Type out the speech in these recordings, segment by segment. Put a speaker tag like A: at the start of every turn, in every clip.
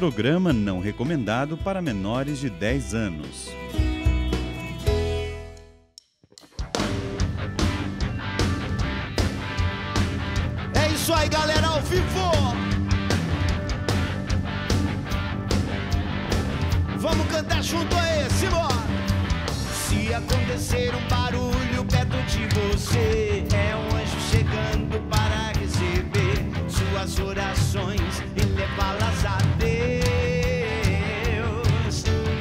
A: Programa não recomendado para menores de 10 anos.
B: É isso aí, galera, ao vivo! Vamos cantar junto aí, simbora! Se acontecer um barulho perto de você, é um anjo chegando para suas orações e levá-las a Deus.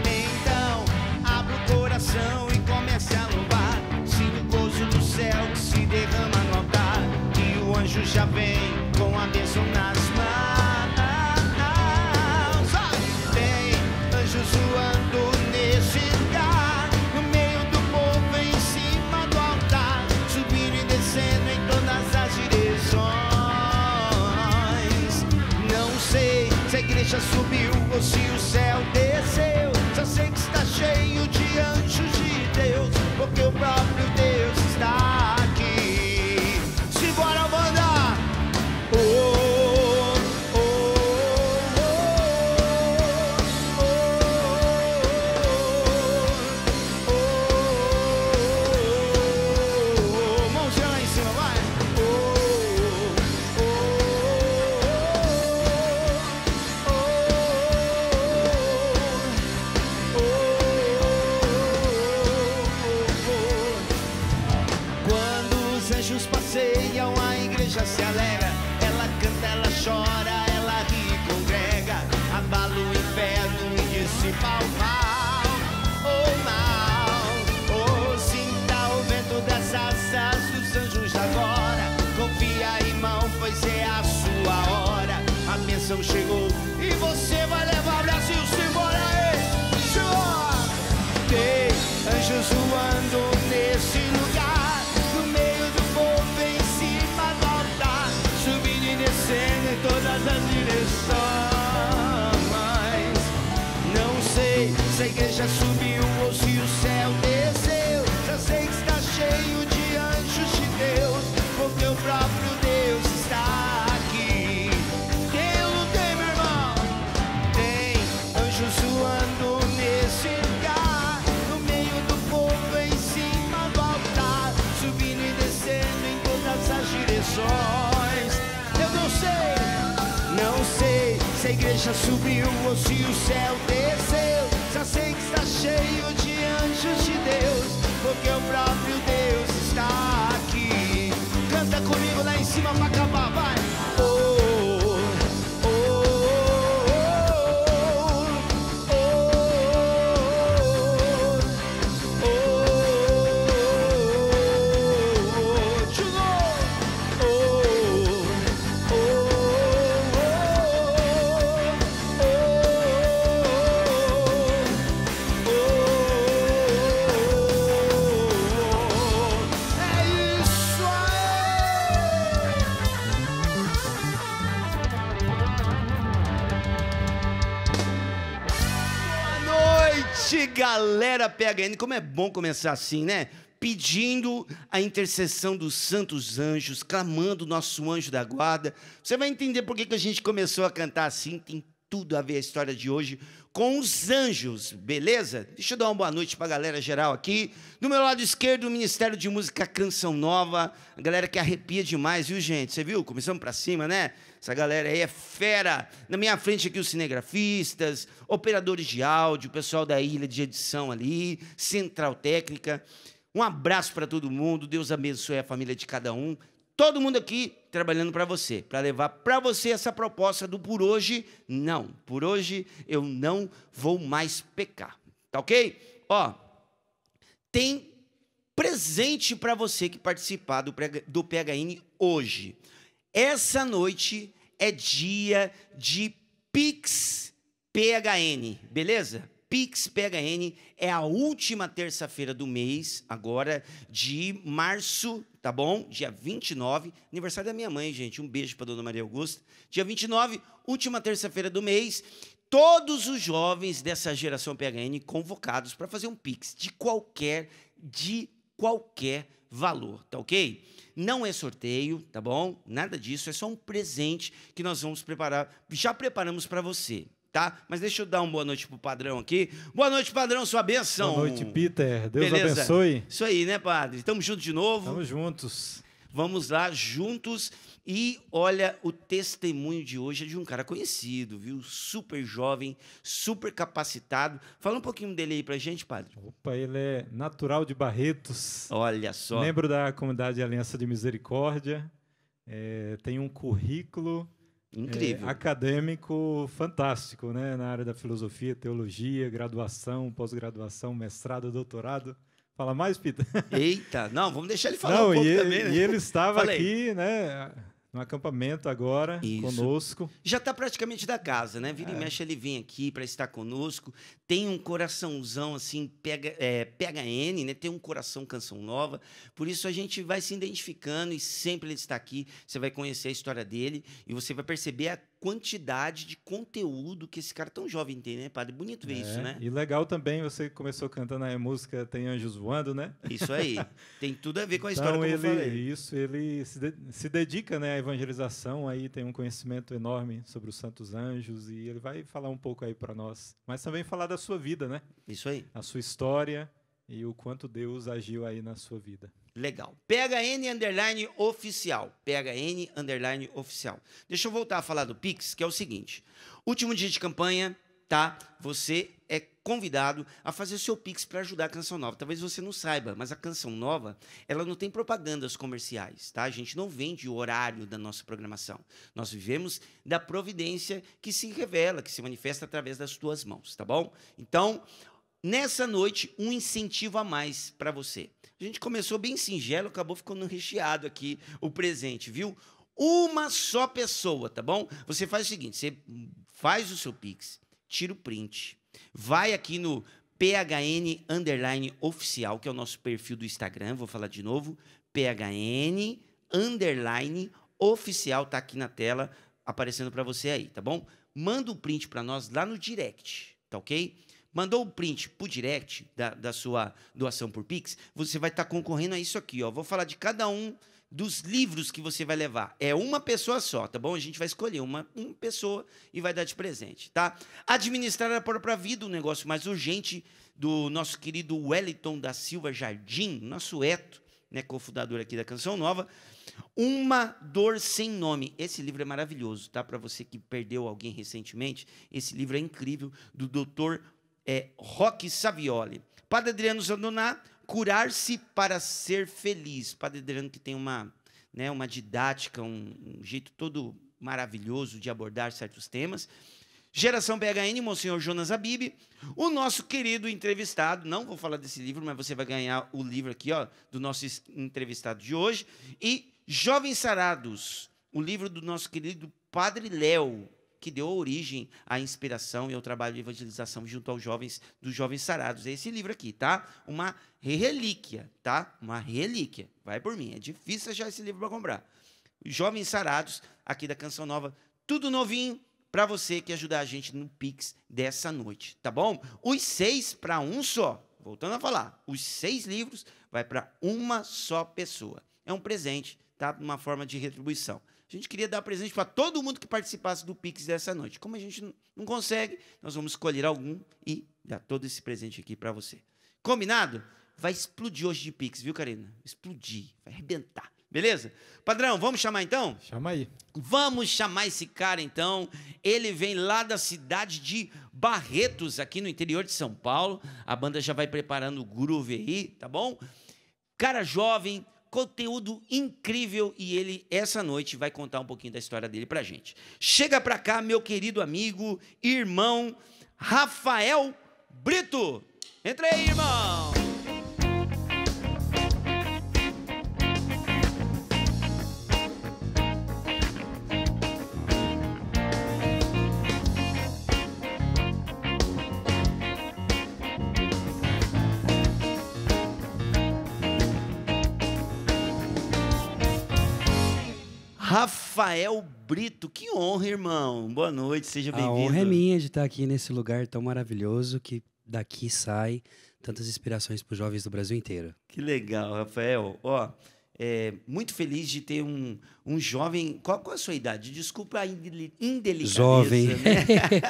B: Então, abra o coração e comece a louvar. Sinta o gozo do céu que se derrama no altar. E o anjo já vem com a bênção nas igreja subiu ou se o céu desceu. Só sei que está cheio de anjos de Deus, porque o próprio Deus está PHN. Como é bom começar assim, né? Pedindo a intercessão dos santos anjos, clamando o nosso anjo da guarda. Você vai entender por que, que a gente começou a cantar assim, tem tudo a ver a história de hoje com os anjos, beleza? Deixa eu dar uma boa noite pra galera geral aqui. Do meu lado esquerdo, o Ministério de Música Canção Nova. A galera que arrepia demais, viu, gente? Você viu? Começamos pra cima, né? Essa galera aí é fera. Na minha frente aqui, os cinegrafistas, operadores de áudio, o pessoal da ilha de edição ali, central técnica. Um abraço para todo mundo. Deus abençoe a família de cada um. Todo mundo aqui trabalhando para você, para levar para você essa proposta do por hoje, não. Por hoje eu não vou mais pecar. Tá ok? Ó, tem presente para você que participar do, do PHN hoje. Essa noite é dia de Pix PHN, beleza? Pix PHN é a última terça-feira do mês, agora de março, tá bom? Dia 29, aniversário da minha mãe, gente. Um beijo para dona Maria Augusta. Dia 29, última terça-feira do mês. Todos os jovens dessa geração PHN convocados para fazer um Pix de qualquer, de qualquer valor, tá ok? Não é sorteio, tá bom? Nada disso, é só um presente que nós vamos preparar, já preparamos para você, tá? Mas deixa eu dar uma boa noite pro padrão aqui. Boa noite, padrão, sua benção.
C: Boa noite, Peter. Deus
B: Beleza?
C: abençoe.
B: Isso aí, né, padre? Estamos juntos de novo.
C: Estamos juntos.
B: Vamos lá juntos e olha o testemunho de hoje é de um cara conhecido, viu? Super jovem, super capacitado. Fala um pouquinho dele aí pra gente, padre.
C: Opa, ele é natural de Barretos.
B: Olha só.
C: Membro da comunidade Aliança de Misericórdia. É, tem um currículo
B: Incrível.
C: é, acadêmico fantástico, né? Na área da filosofia, teologia, graduação, pós-graduação, mestrado, doutorado. Fala mais, Peter?
B: Eita, não, vamos deixar ele falar
C: Não,
B: um pouco
C: e, ele,
B: também, né?
C: e ele estava
B: Fala aí.
C: aqui, né? No acampamento agora,
B: Isso.
C: conosco.
B: Já está praticamente da casa, né? Vira e
C: É.
B: mexe, ele vem aqui para estar conosco. Tem um coraçãozão assim, pega, é, PHN, né? Tem um coração canção nova. Por isso a gente vai se identificando e sempre ele está aqui. Você vai conhecer a história dele e você vai perceber a quantidade de conteúdo que esse cara tão jovem tem, né, padre? Bonito ver isso,
C: É,
B: né?
C: E legal também, você começou cantando a música Tem Anjos Voando, né?
B: Isso aí. Tem tudo a ver com a história
C: então
B: como
C: ele,
B: eu falei.
C: isso, ele se, de- se dedica né, à evangelização, aí tem um conhecimento enorme sobre os santos anjos e ele vai falar um pouco aí para nós, mas também falar da sua vida, né?
B: Isso aí.
C: A sua história e o quanto Deus agiu aí na sua vida.
B: Legal. PHN underline oficial. PHN underline oficial. Deixa eu voltar a falar do Pix, que é o seguinte. Último dia de campanha, tá? Você é convidado a fazer o seu Pix para ajudar a Canção Nova. Talvez você não saiba, mas a Canção Nova, ela não tem propagandas comerciais, tá? A gente não vende o horário da nossa programação. Nós vivemos da providência que se revela, que se manifesta através das tuas mãos, tá bom? Então, Nessa noite, um incentivo a mais para você. A gente começou bem singelo, acabou ficando recheado aqui o presente, viu? Uma só pessoa, tá bom? Você faz o seguinte: você faz o seu Pix, tira o print, vai aqui no PHN underline oficial, que é o nosso perfil do Instagram, vou falar de novo, PHN underline oficial, tá aqui na tela, aparecendo para você aí, tá bom? Manda o print para nós lá no direct, tá ok? Mandou o print pro direct da, da sua doação por Pix, você vai estar concorrendo a isso aqui, ó. Vou falar de cada um dos livros que você vai levar. É uma pessoa só, tá bom? A gente vai escolher uma, uma pessoa e vai dar de presente, tá? Administrar a própria vida, o negócio mais urgente do nosso querido Wellington da Silva Jardim, nosso Eto, né, cofundador aqui da Canção Nova. Uma Dor Sem Nome. Esse livro é maravilhoso, tá? Para você que perdeu alguém recentemente, esse livro é incrível, do doutor é, Roque Savioli. Padre Adriano Zandoná, Curar-se para Ser Feliz. Padre Adriano que tem uma, né, uma didática, um, um jeito todo maravilhoso de abordar certos temas. Geração BHN, Monsenhor Jonas Abib. O nosso querido entrevistado, não vou falar desse livro, mas você vai ganhar o livro aqui, ó, do nosso entrevistado de hoje. E Jovens Sarados, o livro do nosso querido Padre Léo, que deu origem à inspiração e ao trabalho de evangelização junto aos jovens dos Jovens Sarados. É esse livro aqui, tá? Uma relíquia, tá? Uma relíquia. Vai por mim, é difícil achar esse livro para comprar. Jovens Sarados, aqui da Canção Nova, tudo novinho para você que ajudar a gente no Pix dessa noite, tá bom? Os seis para um só. Voltando a falar, os seis livros vai para uma só pessoa. É um presente, tá? Uma forma de retribuição. A gente queria dar presente para todo mundo que participasse do Pix dessa noite. Como a gente não- consegue, nós vamos escolher algum e dar todo esse presente aqui para você. Combinado? Vai explodir hoje de Pix, viu, Karina? Explodir, vai arrebentar. Beleza? Padrão, vamos chamar então?
C: Chama aí.
B: Vamos chamar esse cara então. Ele vem lá da cidade de Barretos, aqui no interior de São Paulo. A banda já vai preparando o groove aí, tá bom? Cara jovem, conteúdo incrível e ele essa noite vai contar um pouquinho da história dele pra gente. Chega pra cá, meu querido amigo, irmão Rafael Brito. Entra aí, irmão. Rafael Brito, que honra, irmão. Boa noite, seja
D: A
B: bem-vindo.
D: honra é minha de estar aqui nesse lugar tão maravilhoso que daqui sai tantas inspirações para os jovens do Brasil inteiro.
B: Que legal, Rafael. Ó, é, muito feliz de ter um, um jovem. Qual, qual a sua idade? Desculpa a indelicadeza.
D: Jovem.
B: Né?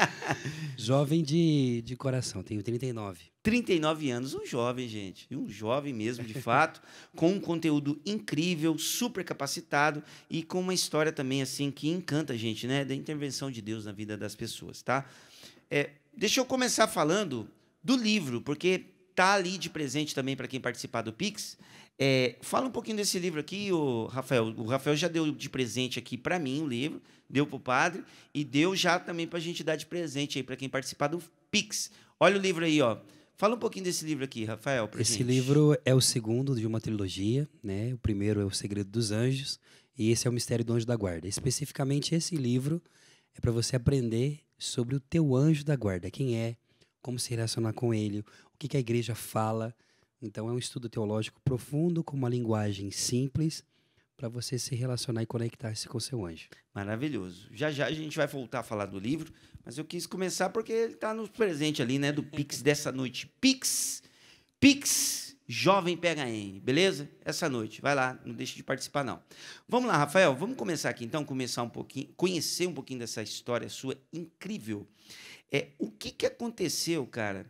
D: jovem de, de coração, tenho 39.
B: 39 anos, um jovem, gente. Um jovem mesmo, de fato, com um conteúdo incrível, super capacitado e com uma história também, assim, que encanta a gente, né? Da intervenção de Deus na vida das pessoas, tá? É, deixa eu começar falando do livro, porque tá ali de presente também para quem participar do Pix. É, fala um pouquinho desse livro aqui, o Rafael. O Rafael já deu de presente aqui para mim o livro, deu para o padre e deu já também para a gente dar de presente aí para quem participar do Pix. Olha o livro aí, ó. Fala um pouquinho desse livro aqui, Rafael.
D: Esse
B: gente.
D: livro é o segundo de uma trilogia, né? O primeiro é o Segredo dos Anjos e esse é o Mistério do Anjo da Guarda. Especificamente esse livro é para você aprender sobre o teu anjo da guarda, quem é, como se relacionar com ele, o que, que a igreja fala então é um estudo teológico profundo com uma linguagem simples para você se relacionar e conectar-se com seu anjo.
B: Maravilhoso. Já já a gente vai voltar a falar do livro, mas eu quis começar porque ele está no presente ali, né, do Pix dessa noite. Pix, Pix, Jovem PHN, beleza? Essa noite, vai lá, não deixe de participar não. Vamos lá, Rafael, vamos começar aqui então, começar um pouquinho, conhecer um pouquinho dessa história sua incrível. É, o que que aconteceu, cara?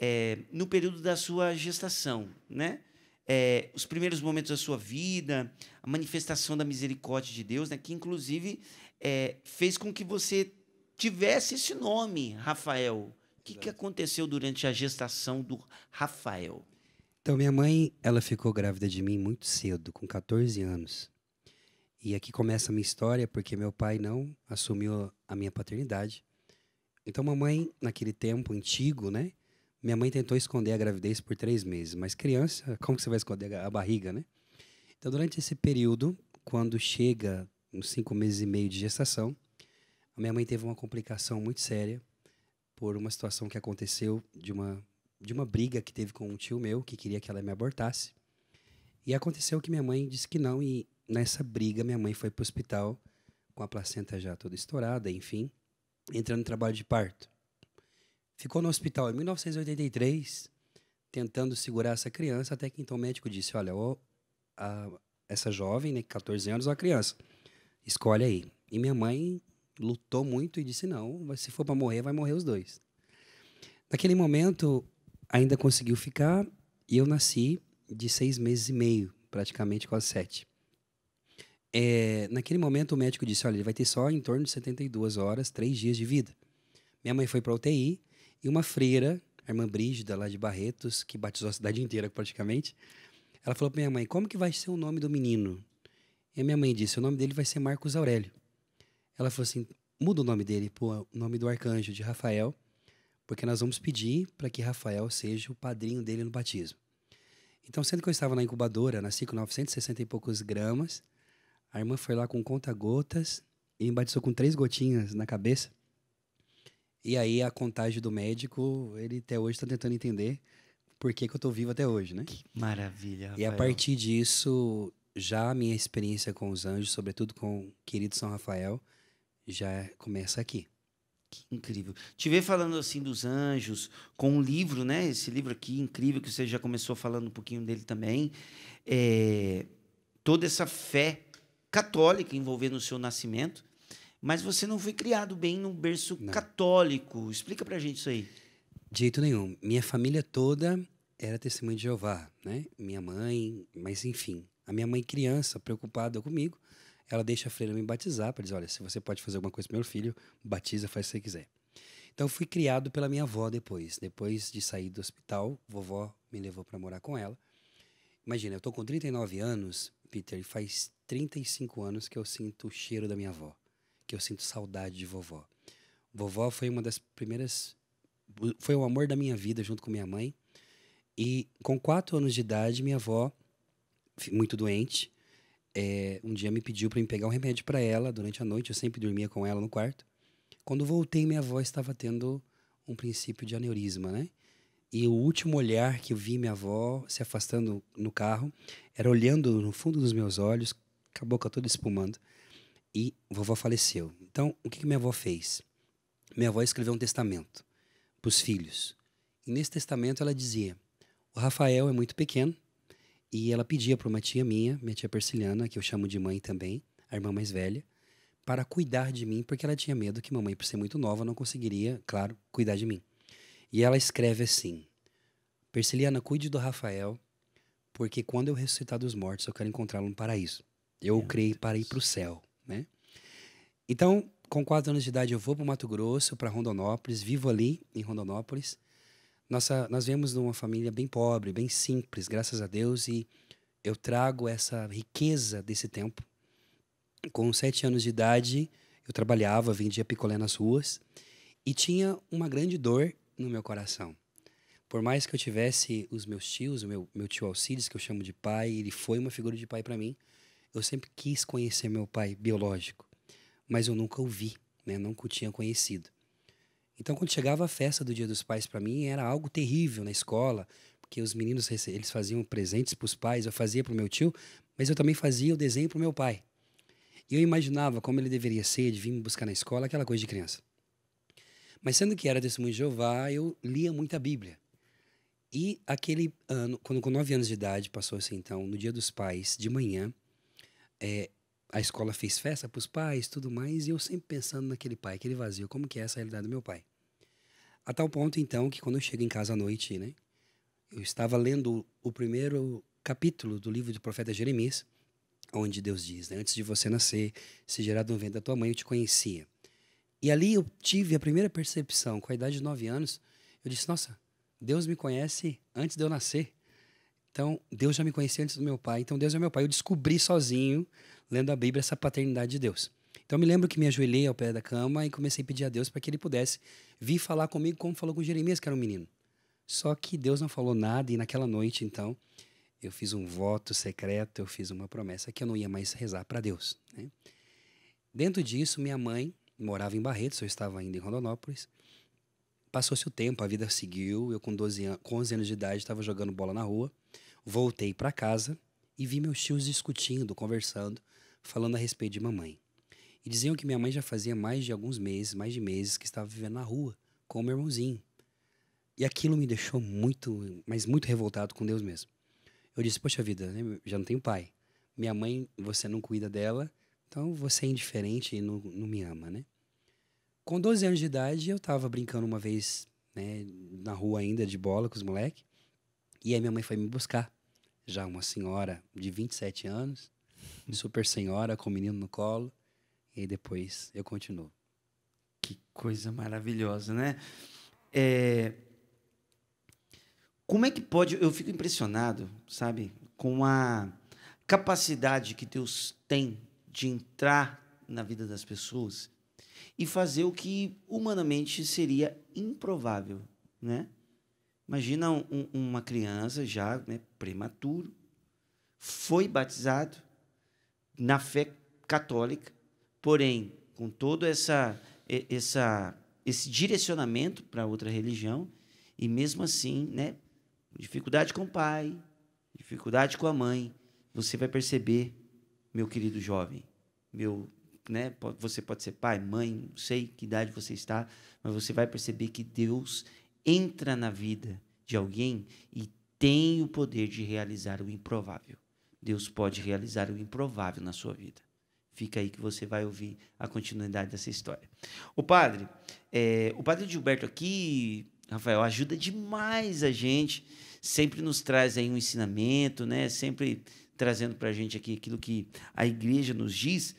B: É, no período da sua gestação, né? É, os primeiros momentos da sua vida, a manifestação da misericórdia de Deus, né? Que inclusive é, fez com que você tivesse esse nome, Rafael. O que, que aconteceu durante a gestação do Rafael?
D: Então, minha mãe, ela ficou grávida de mim muito cedo, com 14 anos. E aqui começa a minha história, porque meu pai não assumiu a minha paternidade. Então, mamãe, naquele tempo antigo, né? Minha mãe tentou esconder a gravidez por três meses, mas criança, como que você vai esconder a barriga, né? Então, durante esse período, quando chega uns cinco meses e meio de gestação, a minha mãe teve uma complicação muito séria por uma situação que aconteceu de uma de uma briga que teve com um tio meu que queria que ela me abortasse. E aconteceu que minha mãe disse que não e nessa briga minha mãe foi para o hospital com a placenta já toda estourada, enfim, entrando em trabalho de parto. Ficou no hospital em 1983, tentando segurar essa criança, até que então o médico disse: Olha, ó, a, essa jovem, né, 14 anos, ou a criança, escolhe aí. E minha mãe lutou muito e disse: Não, se for para morrer, vai morrer os dois. Naquele momento, ainda conseguiu ficar e eu nasci de seis meses e meio, praticamente quase sete. É, naquele momento, o médico disse: Olha, ele vai ter só em torno de 72 horas, três dias de vida. Minha mãe foi para UTI e uma freira, a irmã Brígida, lá de Barretos, que batizou a cidade inteira praticamente, ela falou para minha mãe: Como que vai ser o nome do menino? E a minha mãe disse: O nome dele vai ser Marcos Aurélio. Ela falou assim: Muda o nome dele para o nome do arcanjo, de Rafael, porque nós vamos pedir para que Rafael seja o padrinho dele no batismo. Então, sendo que eu estava na incubadora, nasci com 960 e poucos gramas, a irmã foi lá com conta-gotas e me batizou com três gotinhas na cabeça. E aí a contagem do médico, ele até hoje está tentando entender por que, que eu estou vivo até hoje, né?
B: Que maravilha. Rafael.
D: E a partir disso, já a minha experiência com os anjos, sobretudo com o querido São Rafael, já começa aqui.
B: Que incrível. Te ver falando assim dos anjos, com um livro, né? Esse livro aqui, incrível, que você já começou falando um pouquinho dele também. É, toda essa fé católica envolvendo o seu nascimento mas você não foi criado bem num berço não. católico. Explica pra gente isso aí.
D: De jeito nenhum. Minha família toda era testemunha de Jeová, né? Minha mãe, mas enfim. A minha mãe, criança, preocupada comigo, ela deixa a freira me batizar para dizer: olha, se você pode fazer alguma coisa pro meu filho, batiza, faz o que você quiser. Então, fui criado pela minha avó depois. Depois de sair do hospital, vovó me levou para morar com ela. Imagina, eu tô com 39 anos, Peter, e faz 35 anos que eu sinto o cheiro da minha avó que eu sinto saudade de vovó. Vovó foi uma das primeiras. Foi o amor da minha vida junto com minha mãe. E com quatro anos de idade, minha avó, muito doente, é, um dia me pediu para me pegar um remédio para ela durante a noite. Eu sempre dormia com ela no quarto. Quando voltei, minha avó estava tendo um princípio de aneurisma, né? E o último olhar que eu vi minha avó se afastando no carro era olhando no fundo dos meus olhos, com a boca toda espumando e vovó faleceu. Então, o que, que minha avó fez? Minha avó escreveu um testamento para os filhos. E nesse testamento ela dizia O Rafael é muito pequeno e ela pedia para uma tia minha, minha tia Persiliana, que eu chamo de mãe também, a irmã mais velha, para cuidar de mim, porque ela tinha medo que mamãe, por ser muito nova, não conseguiria, claro, cuidar de mim. E ela escreve assim: Persiliana, cuide do Rafael, porque quando eu ressuscitar dos mortos, eu quero encontrá-lo no paraíso. Eu o criei para ir para o céu, né? Então, com quatro anos de idade, eu vou para o Mato Grosso, para Rondonópolis, vivo ali em Rondonópolis. Nossa, nós viemos de uma família bem pobre, bem simples, graças a Deus, e eu trago essa riqueza desse tempo. Com sete anos de idade, eu trabalhava, vendia picolé nas ruas e tinha uma grande dor no meu coração. Por mais que eu tivesse os meus tios, o meu, meu tio Alcides, que eu chamo de pai, ele foi uma figura de pai para mim. Eu sempre quis conhecer meu pai biológico, mas eu nunca o vi, né? nunca o tinha conhecido. Então, quando chegava a festa do Dia dos Pais para mim, era algo terrível na escola, porque os meninos eles faziam presentes para os pais, eu fazia para o meu tio, mas eu também fazia o desenho para o meu pai. E eu imaginava como ele deveria ser, de vir me buscar na escola, aquela coisa de criança. Mas sendo que era testemunho de Jeová, eu lia muita Bíblia. E aquele ano, quando com nove anos de idade, passou assim, então, no Dia dos Pais, de manhã, é, a escola fez festa para os pais, tudo mais, e eu sempre pensando naquele pai, aquele vazio, como que é essa realidade do meu pai. A tal ponto, então, que quando eu chego em casa à noite, né, eu estava lendo o primeiro capítulo do livro do profeta Jeremias, onde Deus diz, né, antes de você nascer, se gerado no ventre da tua mãe, eu te conhecia. E ali eu tive a primeira percepção, com a idade de nove anos, eu disse, nossa, Deus me conhece antes de eu nascer. Então, Deus já me conhecia antes do meu pai. Então, Deus é meu pai. Eu descobri sozinho, lendo a Bíblia, essa paternidade de Deus. Então, eu me lembro que me ajoelhei ao pé da cama e comecei a pedir a Deus para que ele pudesse vir falar comigo como falou com Jeremias, que era um menino. Só que Deus não falou nada e naquela noite, então, eu fiz um voto secreto, eu fiz uma promessa que eu não ia mais rezar para Deus. Né? Dentro disso, minha mãe morava em Barretos, eu estava ainda em Rondonópolis. Passou-se o tempo, a vida seguiu. Eu, com, 12 an com 11 anos de idade, estava jogando bola na rua. Voltei para casa e vi meus tios discutindo, conversando, falando a respeito de mamãe. E diziam que minha mãe já fazia mais de alguns meses, mais de meses, que estava vivendo na rua com o meu irmãozinho. E aquilo me deixou muito, mas muito revoltado com Deus mesmo. Eu disse: Poxa vida, né, já não tenho pai. Minha mãe, você não cuida dela, então você é indiferente e não, não me ama, né? Com 12 anos de idade, eu estava brincando uma vez né, na rua ainda de bola com os moleques. E aí minha mãe foi me buscar. Já uma senhora de 27 anos, super senhora, com o menino no colo. E depois eu continuo.
B: Que coisa maravilhosa, né? É... Como é que pode. Eu fico impressionado, sabe, com a capacidade que Deus tem de entrar na vida das pessoas e fazer o que humanamente seria improvável, né? Imagina um, uma criança já né, prematuro, foi batizado na fé católica, porém com todo essa, essa, esse direcionamento para outra religião e mesmo assim, né, dificuldade com o pai, dificuldade com a mãe, você vai perceber, meu querido jovem, meu, né, você pode ser pai, mãe, não sei que idade você está, mas você vai perceber que Deus entra na vida de alguém e tem o poder de realizar o improvável. Deus pode realizar o improvável na sua vida. Fica aí que você vai ouvir a continuidade dessa história. O padre, é, o padre Gilberto aqui, Rafael, ajuda demais a gente, sempre nos traz aí um ensinamento, né? Sempre trazendo para a gente aqui aquilo que a igreja nos diz.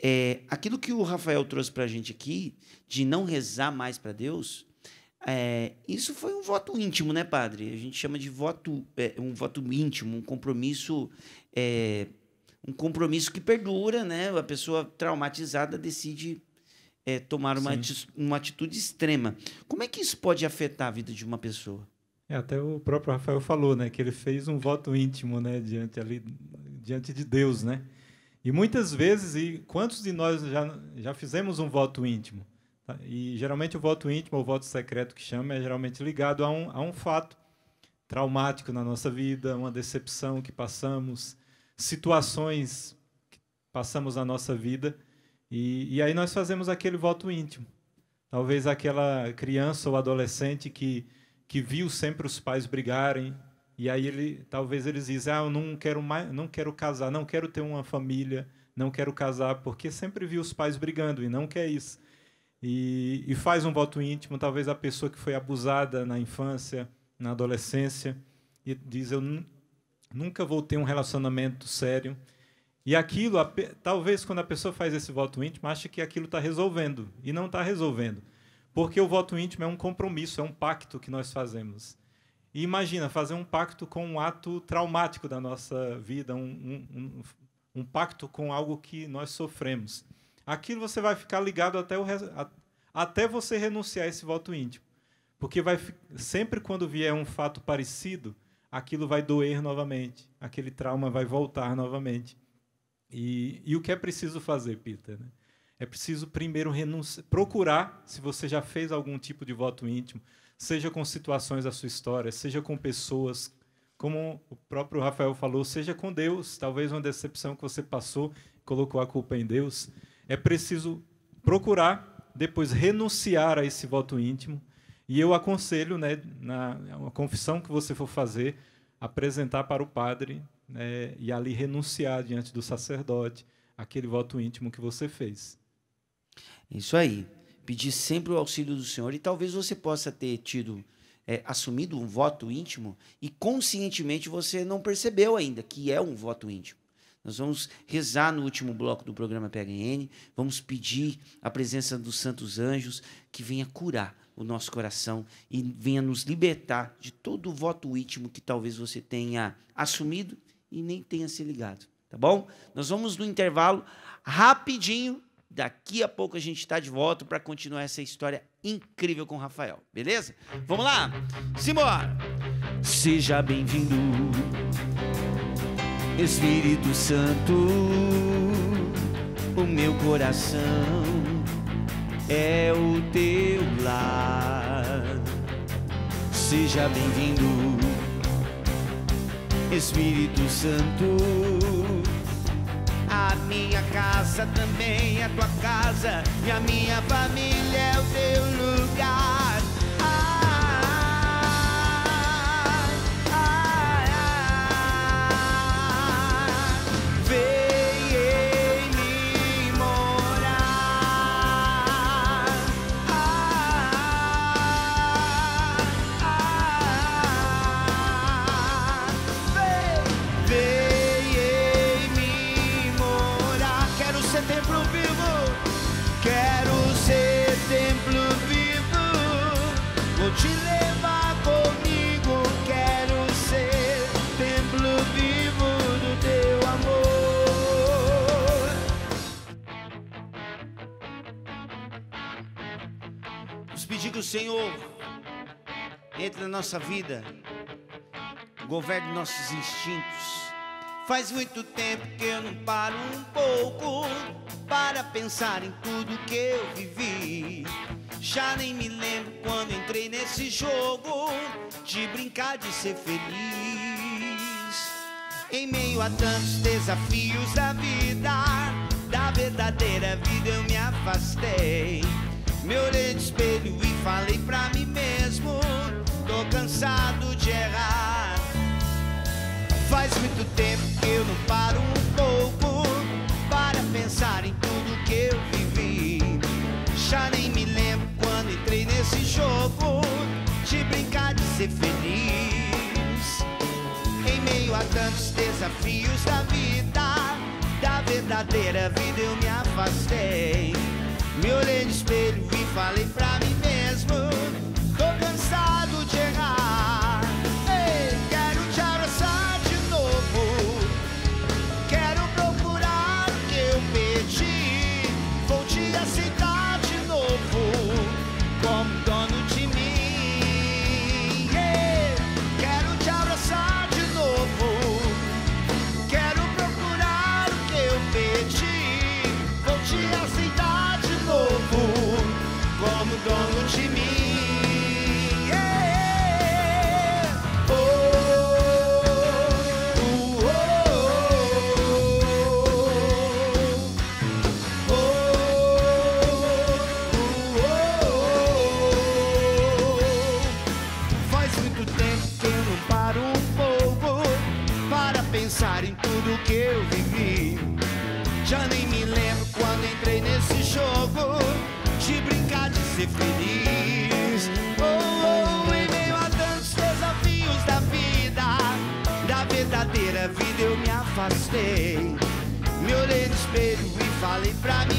B: É, aquilo que o Rafael trouxe para a gente aqui, de não rezar mais para Deus, é, isso foi um voto íntimo, né, padre? A gente chama de voto, é, um voto íntimo, um compromisso, é, um compromisso que perdura, né? A pessoa traumatizada decide é, tomar uma, uma atitude extrema. Como é que isso pode afetar a vida de uma pessoa?
C: É, até o próprio Rafael falou, né, que ele fez um voto íntimo, né, diante ali, diante de Deus, né? E muitas vezes, e quantos de nós já já fizemos um voto íntimo? Tá? E geralmente o voto íntimo, ou voto secreto que chama, é geralmente ligado a um, a um fato traumático na nossa vida, uma decepção que passamos, situações que passamos na nossa vida. E, e aí nós fazemos aquele voto íntimo. Talvez aquela criança ou adolescente que, que viu sempre os pais brigarem, E aí ele, talvez eles dizem, ah, eu não quero mais, não quero casar, não quero ter uma família, não quero casar, porque sempre vi os pais brigando e não quer isso. E, e faz um voto íntimo, talvez a pessoa que foi abusada na infância, na adolescência, e diz, eu nunca vou ter um relacionamento sério. E aquilo, talvez quando a pessoa faz esse voto íntimo, acha que aquilo está resolvendo, e não está resolvendo. Porque o voto íntimo é um compromisso, é um pacto que nós fazemos. E imagina fazer um pacto com um ato traumático da nossa vida, um, um, um, um pacto com algo que nós sofremos. Aquilo você vai ficar ligado até, o, até você renunciar a esse voto íntimo. Porque vai, sempre quando vier um fato parecido, aquilo vai doer novamente, aquele trauma vai voltar novamente. E, e o que é preciso fazer, Peter? Né? É preciso primeiro procurar, se você já fez algum tipo de voto íntimo, seja com situações da sua história, seja com pessoas, como o próprio Rafael falou, seja com Deus, talvez uma decepção que você passou, colocou a culpa em Deus. É preciso procurar, depois renunciar a esse voto íntimo. E eu aconselho, né, na uma confissão que você for fazer, apresentar para o padre né, e ali renunciar diante do sacerdote aquele voto íntimo que você fez.
B: Isso aí pedir sempre o auxílio do Senhor e talvez você possa ter tido é, assumido um voto íntimo e conscientemente você não percebeu ainda que é um voto íntimo. Nós vamos rezar no último bloco do programa PHN, vamos pedir a presença dos santos anjos que venha curar o nosso coração e venha nos libertar de todo o voto íntimo que talvez você tenha assumido e nem tenha se ligado, tá bom? Nós vamos no intervalo rapidinho Daqui a pouco a gente está de volta para continuar essa história incrível com o Rafael, beleza? Vamos lá? Simbora! Seja bem-vindo, Espírito Santo, o meu coração é o teu lar. Seja bem-vindo, Espírito Santo a minha casa também é tua casa, e a minha família é o teu lugar. Nossa vida, governe nossos instintos. Faz muito tempo que eu não paro um pouco para pensar em tudo que eu vivi. Já nem me lembro quando entrei nesse jogo de brincar de ser feliz. Em meio a tantos desafios da vida, da verdadeira vida eu me afastei. Me olhei no espelho e falei pra mim mesmo: Tô cansado de errar. Faz muito tempo que eu não paro um pouco para pensar em tudo que eu vivi. Já nem me lembro quando entrei nesse jogo de brincar de ser feliz. Em meio a tantos desafios da vida, da verdadeira vida eu me afastei. pensar em tudo que eu vivi. Já nem me lembro quando entrei nesse jogo de brincar de ser feliz. Oh, oh, em meio a tantos desafios da vida, da verdadeira vida eu me afastei. Me olhei no espelho e falei pra mim.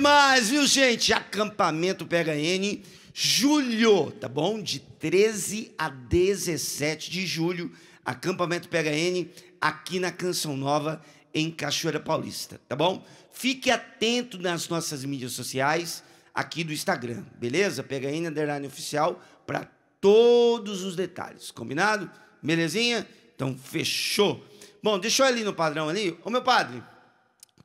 B: Demais, viu, gente? Acampamento PHN, julho, tá bom? De 13 a 17 de julho, acampamento PHN aqui na Canção Nova, em Cachoeira Paulista, tá bom? Fique atento nas nossas mídias sociais, aqui do Instagram, beleza? PHN Underline Oficial, para todos os detalhes, combinado? Belezinha? Então, fechou. Bom, ir ali no padrão ali. Ô, meu padre,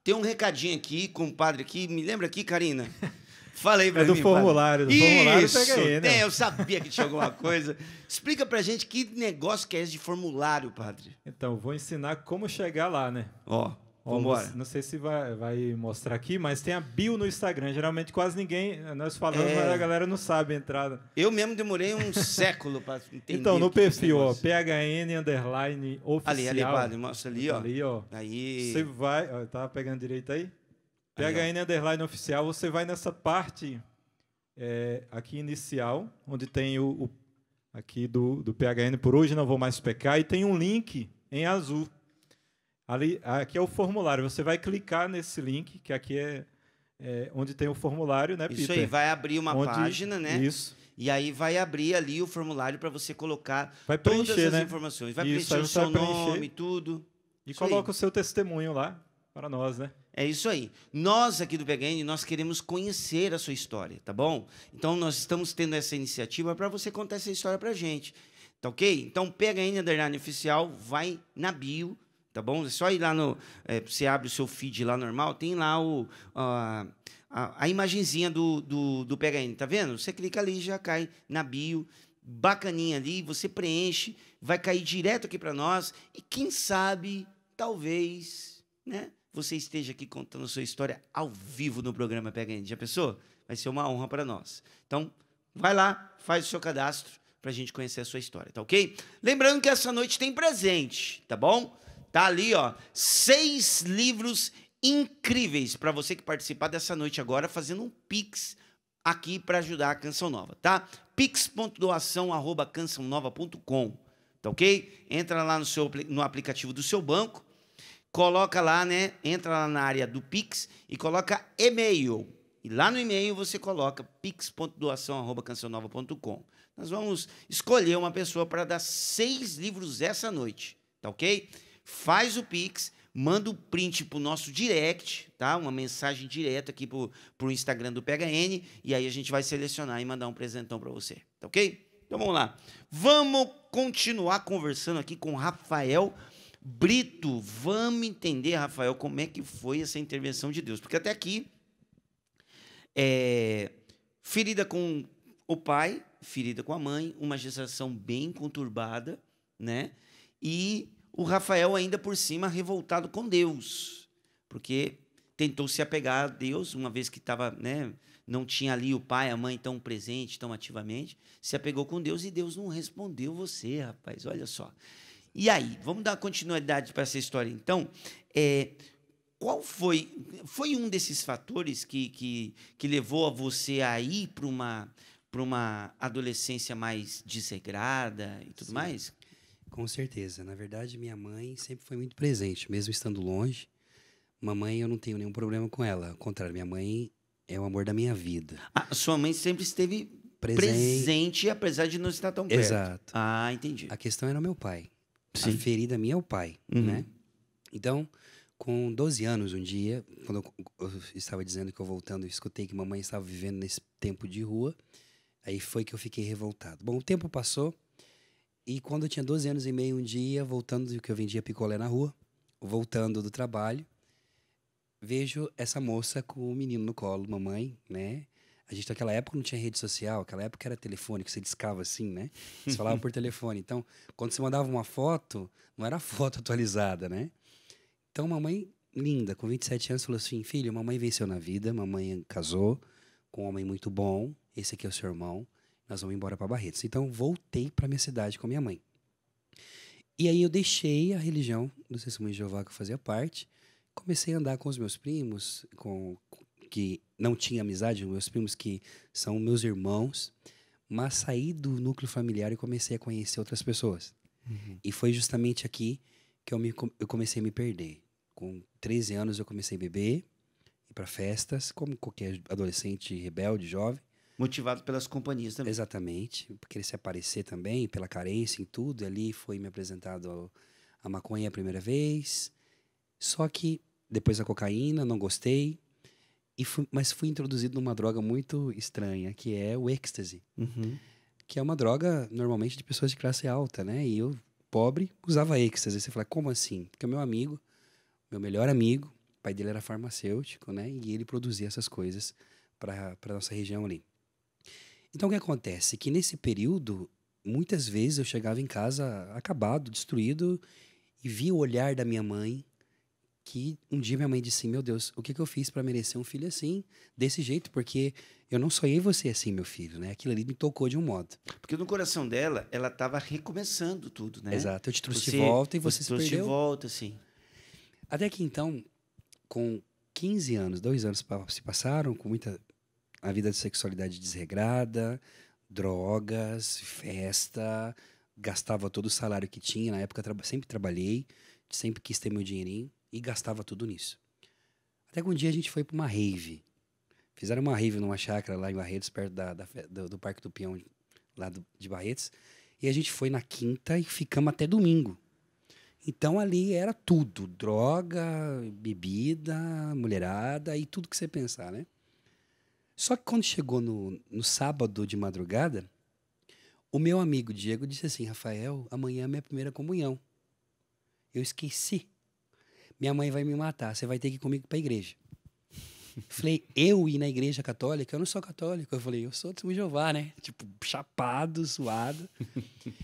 B: tem um recadinho aqui com o padre aqui. Me lembra aqui, Karina? Falei pra
C: É do
B: mim,
C: formulário, do
B: padre.
C: formulário
B: Isso,
C: pega aí, né?
B: tem, eu sabia que tinha alguma coisa. Explica pra gente que negócio que é esse de formulário, padre.
C: Então, vou ensinar como chegar lá, né?
B: Ó, Vamos embora.
C: Não, não sei se vai, vai mostrar aqui, mas tem a bio no Instagram. Geralmente quase ninguém, nós falamos,
B: É.
C: mas a galera não sabe a entrada.
B: Eu mesmo demorei um século pra entender.
C: então, no perfil, ó. PHN underline oficial.
B: Ali, ali, padre, mostra ali, ó.
C: Ali, ó.
B: Aí.
C: Você vai, ó, tá pegando direito aí?
B: Aí, ó.
C: PHN underline oficial, você vai nessa parte é, aqui inicial, onde tem o, o- aqui do, do PHN por hoje não vou mais pecar e tem um link em azul. Ali, aqui é o formulário. Você vai clicar nesse link, que aqui é, é onde tem o formulário, né,
B: Isso
C: Peter?
B: aí, vai abrir uma
C: Onde-
B: página, né?
C: Isso.
B: E aí vai abrir ali o formulário para você colocar todas as
C: né?
B: informações. Vai
C: Isso,
B: preencher
C: aí
B: o seu
C: vai preencher.
B: nome, tudo.
C: E
B: Isso aí.
C: coloca o seu testemunho lá para nós, né?
B: É isso aí. Nós aqui do PHN, nós queremos conhecer a sua história, tá bom? Então nós estamos tendo essa iniciativa para você contar essa história pra gente. Tá ok? Então PHN Underline Oficial, vai na bio, tá bom? É só ir lá no. é, você abre o seu feed lá normal, tem lá o, a, a, a imagenzinha do, do, do PHN, tá vendo? Você clica ali já cai na bio, bacaninha ali, você preenche, vai cair direto aqui para nós e quem sabe, talvez, né? Você esteja aqui contando a sua história ao vivo no programa PHN. Já pensou? Vai ser uma honra para nós. Então, vai lá, faz o seu cadastro para a gente conhecer a sua história, tá ok? Lembrando que essa noite tem presente, tá bom? Tá ali, ó, seis livros incríveis para você que participar dessa noite agora, fazendo um pix aqui para ajudar a Canção Nova, tá? pix.doação@cançãonova.com, tá ok? Entra lá no seu no aplicativo do seu banco, coloca lá, né? Entra lá na área do Pix e coloca e-mail. E lá no e-mail você coloca pix.doação@cancionova.com. Nós vamos escolher uma pessoa para dar seis livros essa noite, tá ok? Faz o Pix, manda o print pro nosso direct, tá? Uma mensagem direta aqui pro, pro Instagram do PHN e aí a gente vai selecionar e mandar um presentão para você, tá ok? Então vamos lá. Vamos continuar conversando aqui com Rafael Brito. Vamos entender, Rafael, como é que foi essa intervenção de Deus. Porque até aqui, é, ferida com o pai, ferida com a mãe, uma gestação bem conturbada, né? E o Rafael ainda por cima revoltado com Deus, porque tentou se apegar a Deus, uma vez que estava, né, não tinha ali o pai, a mãe tão presente, tão ativamente, se apegou com Deus e Deus não respondeu você, rapaz, olha só. E aí, vamos dar continuidade para essa história, então. É, qual foi foi um desses fatores que, que, que levou a você a ir para uma para uma adolescência mais desregrada e tudo
D: Sim.
B: mais?
D: Com certeza. Na verdade, minha mãe sempre foi muito presente, mesmo estando longe. Mamãe, eu não tenho nenhum problema com ela. Ao contrário, minha mãe é o amor da minha vida.
B: Ah, sua mãe sempre esteve
D: Presente.
B: presente, apesar de não estar tão perto.
D: Exato.
B: Ah, entendi.
D: A questão era o meu pai.
B: Sim.
D: A ferida minha é o pai,
B: Uhum.
D: né? Então, com 12 anos, um dia, quando eu, eu estava dizendo que eu voltando, eu escutei que mamãe estava vivendo nesse tempo de rua, aí foi que eu fiquei revoltado. Bom, o tempo passou e quando eu tinha 12 anos e meio, um dia, voltando, que eu vendia picolé na rua, voltando do trabalho, vejo essa moça com o menino no colo, mamãe, né? A gente naquela época não tinha rede social, aquela época era telefone, que você discava assim, né? Você falava por telefone. Então, quando você mandava uma foto, não era foto atualizada, né? Então, mamãe linda, com 27 anos, falou assim: Filho, mamãe venceu na vida, mamãe casou com um homem muito bom, esse aqui é o seu irmão, nós vamos embora para Barretos. Então, voltei para minha cidade com minha mãe. E aí eu deixei a religião do Testemunho de Jeová que eu fazia parte, comecei a andar com os meus primos, com que não tinha amizade, meus primos que são meus irmãos, mas saí do núcleo familiar e comecei a conhecer outras pessoas. E foi justamente aqui que eu, me, eu comecei a me perder. Com 13 anos eu comecei a beber, ir para festas, como qualquer adolescente rebelde, jovem.
B: Motivado pelas companhias também.
D: Exatamente, por querer se aparecer também, pela carência em tudo. E ali foi me apresentado ao- a maconha a primeira vez. Só que depois a cocaína, não gostei. E fui- mas fui introduzido numa droga muito estranha, que é o êxtase,
B: Uhum.
D: que é uma droga normalmente de pessoas de classe alta, né? E eu, pobre, usava êxtase. Você fala, como assim? Porque o meu amigo, meu melhor amigo, o pai dele era farmacêutico, né? E ele produzia essas coisas para a nossa região ali. Então, o que acontece? Que nesse período, muitas vezes eu chegava em casa acabado, destruído, e via o olhar da minha mãe, que um dia minha mãe disse assim, meu Deus, o que, que eu fiz para merecer um filho assim, desse jeito? Porque eu não sonhei você assim, meu filho, né? Aquilo ali me tocou de um modo.
B: Porque no coração dela, ela estava recomeçando tudo, né?
D: Exato, eu te trouxe de volta e você, se
B: trouxe
D: perdeu.
B: de volta, sim.
D: Até que então, com 15 anos, dois anos se passaram, com muita a vida de sexualidade desregrada, drogas, festa, gastava todo o salário que tinha. Na época, sempre trabalhei, sempre quis ter meu dinheirinho e gastava tudo nisso. Até que um dia a gente foi para uma rave. Fizeram uma rave numa chácara lá em Barretos, perto da, da do, do Parque do Peão, lá do- de Barretos. E a gente foi na quinta e ficamos até domingo. Então ali era tudo: droga, bebida, mulherada e tudo que você pensar, né? Só que quando chegou no, no sábado de madrugada, o meu amigo Diego disse assim: Rafael, amanhã é minha primeira comunhão. Eu esqueci. Minha mãe vai me matar, você vai ter que ir comigo para a igreja. Falei, eu ir na igreja católica? Eu não sou católico. Eu falei, eu sou de Jeová, né? Tipo, chapado, suado.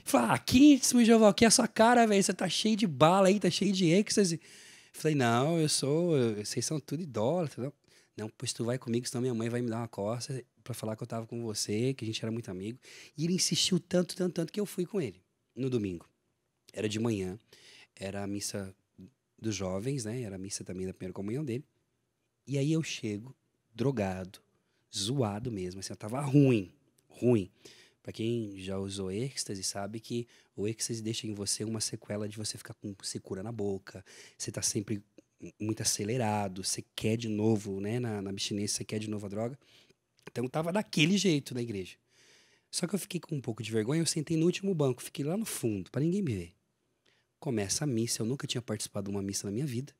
D: Falei, ah, aqui, de Jeová, aqui é a sua cara, velho. Você tá cheio de bala aí, tá cheio de êxtase. Falei, não, eu sou, vocês são tudo idólatras. Não, pois tu vai comigo, senão minha mãe vai me dar uma costa pra falar que eu tava com você, que a gente era muito amigo. E ele insistiu tanto, tanto, tanto que eu fui com ele no domingo. Era de manhã, era a missa dos jovens, né? Era a missa também da primeira comunhão dele. E aí eu chego, drogado, zoado mesmo, assim, eu tava ruim, ruim. Pra quem já usou êxtase, sabe que o êxtase deixa em você uma sequela de você ficar com secura na boca, você tá sempre muito acelerado, você quer de novo, né, na, na abstinência, você quer de novo a droga. Então tava daquele jeito na igreja. Só que eu fiquei com um pouco de vergonha, eu sentei no último banco, fiquei lá no fundo, para ninguém me ver. Começa a missa, eu nunca tinha participado de uma missa na minha vida.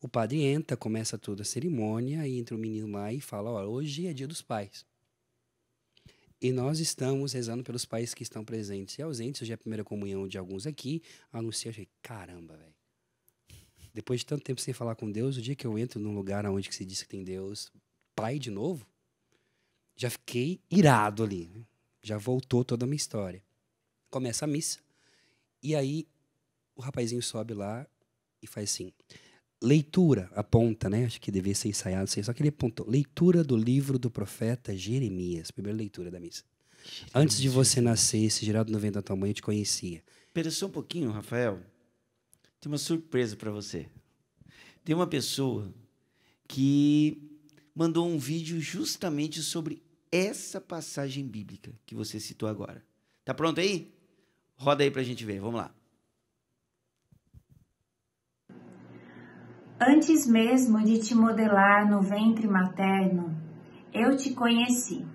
D: O padre entra, começa toda a cerimônia, e entra o menino lá e fala: Ó, hoje é dia dos pais. E nós estamos rezando pelos pais que estão presentes e ausentes. Hoje é a primeira comunhão de alguns aqui. Anuncia, achei, caramba, velho. Depois de tanto tempo sem falar com Deus, o dia que eu entro num lugar onde que se diz que tem Deus, pai de novo, já fiquei irado ali. né? Já voltou toda a minha história. Começa a missa. E aí o rapazinho sobe lá e faz assim: leitura, aponta, né? Acho que devia ser ensaiado, sei, só que ele apontou: leitura do livro do profeta Jeremias, primeira leitura da missa. Antes de você nascer, esse Geraldo 90 da tua mãe eu te conhecia.
B: Espera só um pouquinho, Rafael. Tem uma surpresa para você. Tem uma pessoa que mandou um vídeo justamente sobre essa passagem bíblica que você citou agora. Tá pronto aí? Roda aí pra gente ver. Vamos lá.
E: Antes mesmo de te modelar no ventre materno, eu te conheci.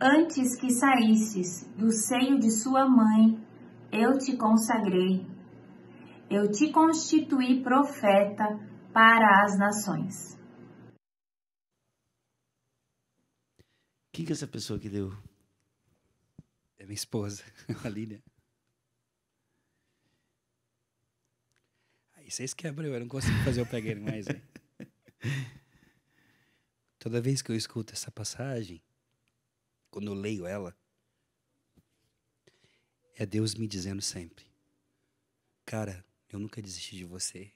E: Antes que saísses do seio de sua mãe, eu te consagrei. Eu te constituí profeta para as nações.
B: Quem que é essa pessoa que deu?
D: É minha esposa, a Lília. Aí vocês quebram eu, não consigo fazer o peguei mais. Né? Toda vez que eu escuto essa passagem, quando eu leio ela, é Deus me dizendo sempre: Cara, eu nunca desisti de você.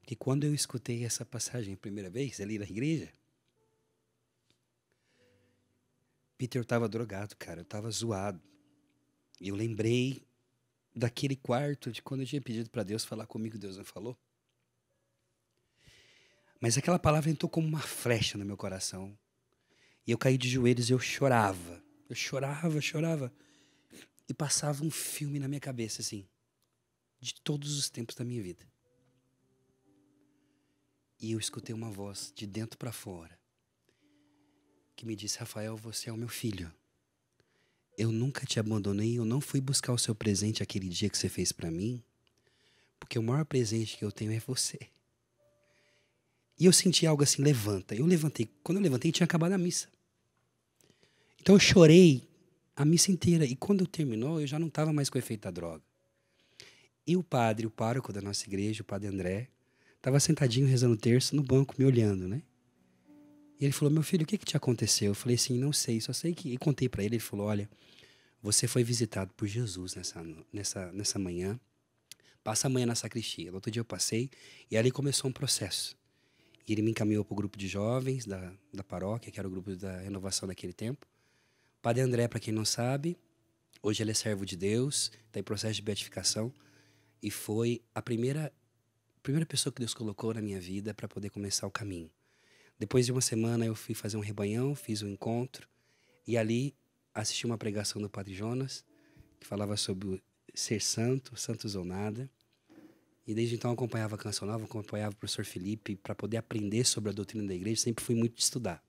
D: Porque quando eu escutei essa passagem a primeira vez, ali na igreja, Peter estava drogado, cara, eu estava zoado. E eu lembrei daquele quarto de quando eu tinha pedido para Deus falar comigo, Deus não falou. Mas aquela palavra entrou como uma flecha no meu coração. E eu caí de joelhos e eu chorava. Eu chorava, chorava. E passava um filme na minha cabeça, assim, de todos os tempos da minha vida. E eu escutei uma voz de dentro para fora que me disse: Rafael, você é o meu filho. Eu nunca te abandonei, eu não fui buscar o seu presente aquele dia que você fez para mim, porque o maior presente que eu tenho é você. E eu senti algo assim, levanta. Eu levantei. Quando eu levantei, tinha acabado a missa. Então eu chorei a missa inteira. E quando terminou, eu já não estava mais com o efeito da droga. E o padre, o pároco da nossa igreja, o padre André, estava sentadinho rezando terço no banco, me olhando, né? E ele falou: Meu filho, o que, que te aconteceu? Eu falei assim: Não sei, só sei que. E contei para ele. Ele falou: Olha, você foi visitado por Jesus nessa, nessa, nessa manhã. Passa amanhã na sacristia. No outro dia eu passei e ali começou um processo. E ele me encaminhou para o grupo de jovens da, da paróquia, que era o grupo da renovação daquele tempo. Padre André, para quem não sabe, hoje ele é servo de Deus, está em processo de beatificação e foi a primeira, primeira pessoa que Deus colocou na minha vida para poder começar o caminho. Depois de uma semana eu fui fazer um rebanhão, fiz um encontro e ali assisti uma pregação do Padre Jonas que falava sobre ser santo, santos ou nada. E desde então acompanhava a Canção Nova, acompanhava o professor Felipe para poder aprender sobre a doutrina da igreja, sempre fui muito de estudar.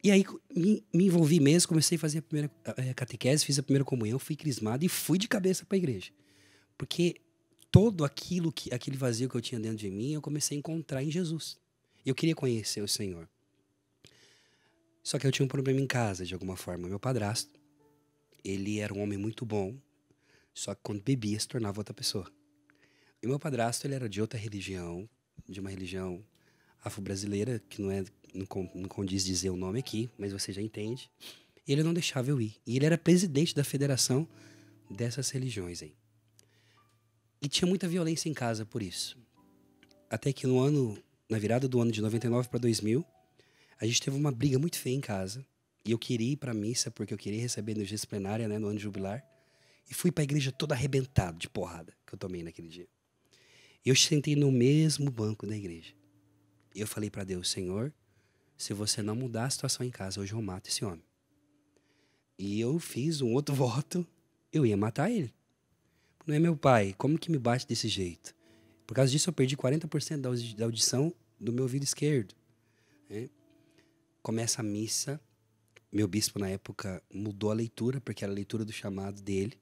D: E aí me, me, envolvi mesmo, comecei a fazer a primeira a catequese, fiz a primeira comunhão, fui crismado e fui de cabeça para a igreja. Porque todo aquilo que aquele vazio que eu tinha dentro de mim, eu comecei a encontrar em Jesus. Eu queria conhecer o Senhor. Só que eu tinha um problema em casa, de alguma forma. Meu padrasto, ele era um homem muito bom, só que quando bebia se tornava outra pessoa. E meu padrasto, ele era de outra religião, de uma religião afro-brasileira, que não é não, condiz dizer o nome aqui, mas você já entende. E ele não deixava eu ir. E ele era presidente da federação dessas religiões aí. E tinha muita violência em casa por isso. Até que no ano na virada do ano de 99 para 2000, a gente teve uma briga muito feia em casa. E eu queria ir para missa porque eu queria receber energia plenária né, no ano jubilar. E fui para a igreja todo arrebentado de porrada que eu tomei naquele dia. Eu sentei no mesmo banco da igreja. E eu falei para Deus, Senhor, se você não mudar a situação em casa, hoje eu mato esse homem. E eu fiz um outro voto, eu ia matar ele. Não é meu pai, como que me bate desse jeito? Por causa disso, eu perdi 40% da audição do meu ouvido esquerdo. Né? Começa a missa. Meu bispo, na época, mudou a leitura, porque era a leitura do chamado dele.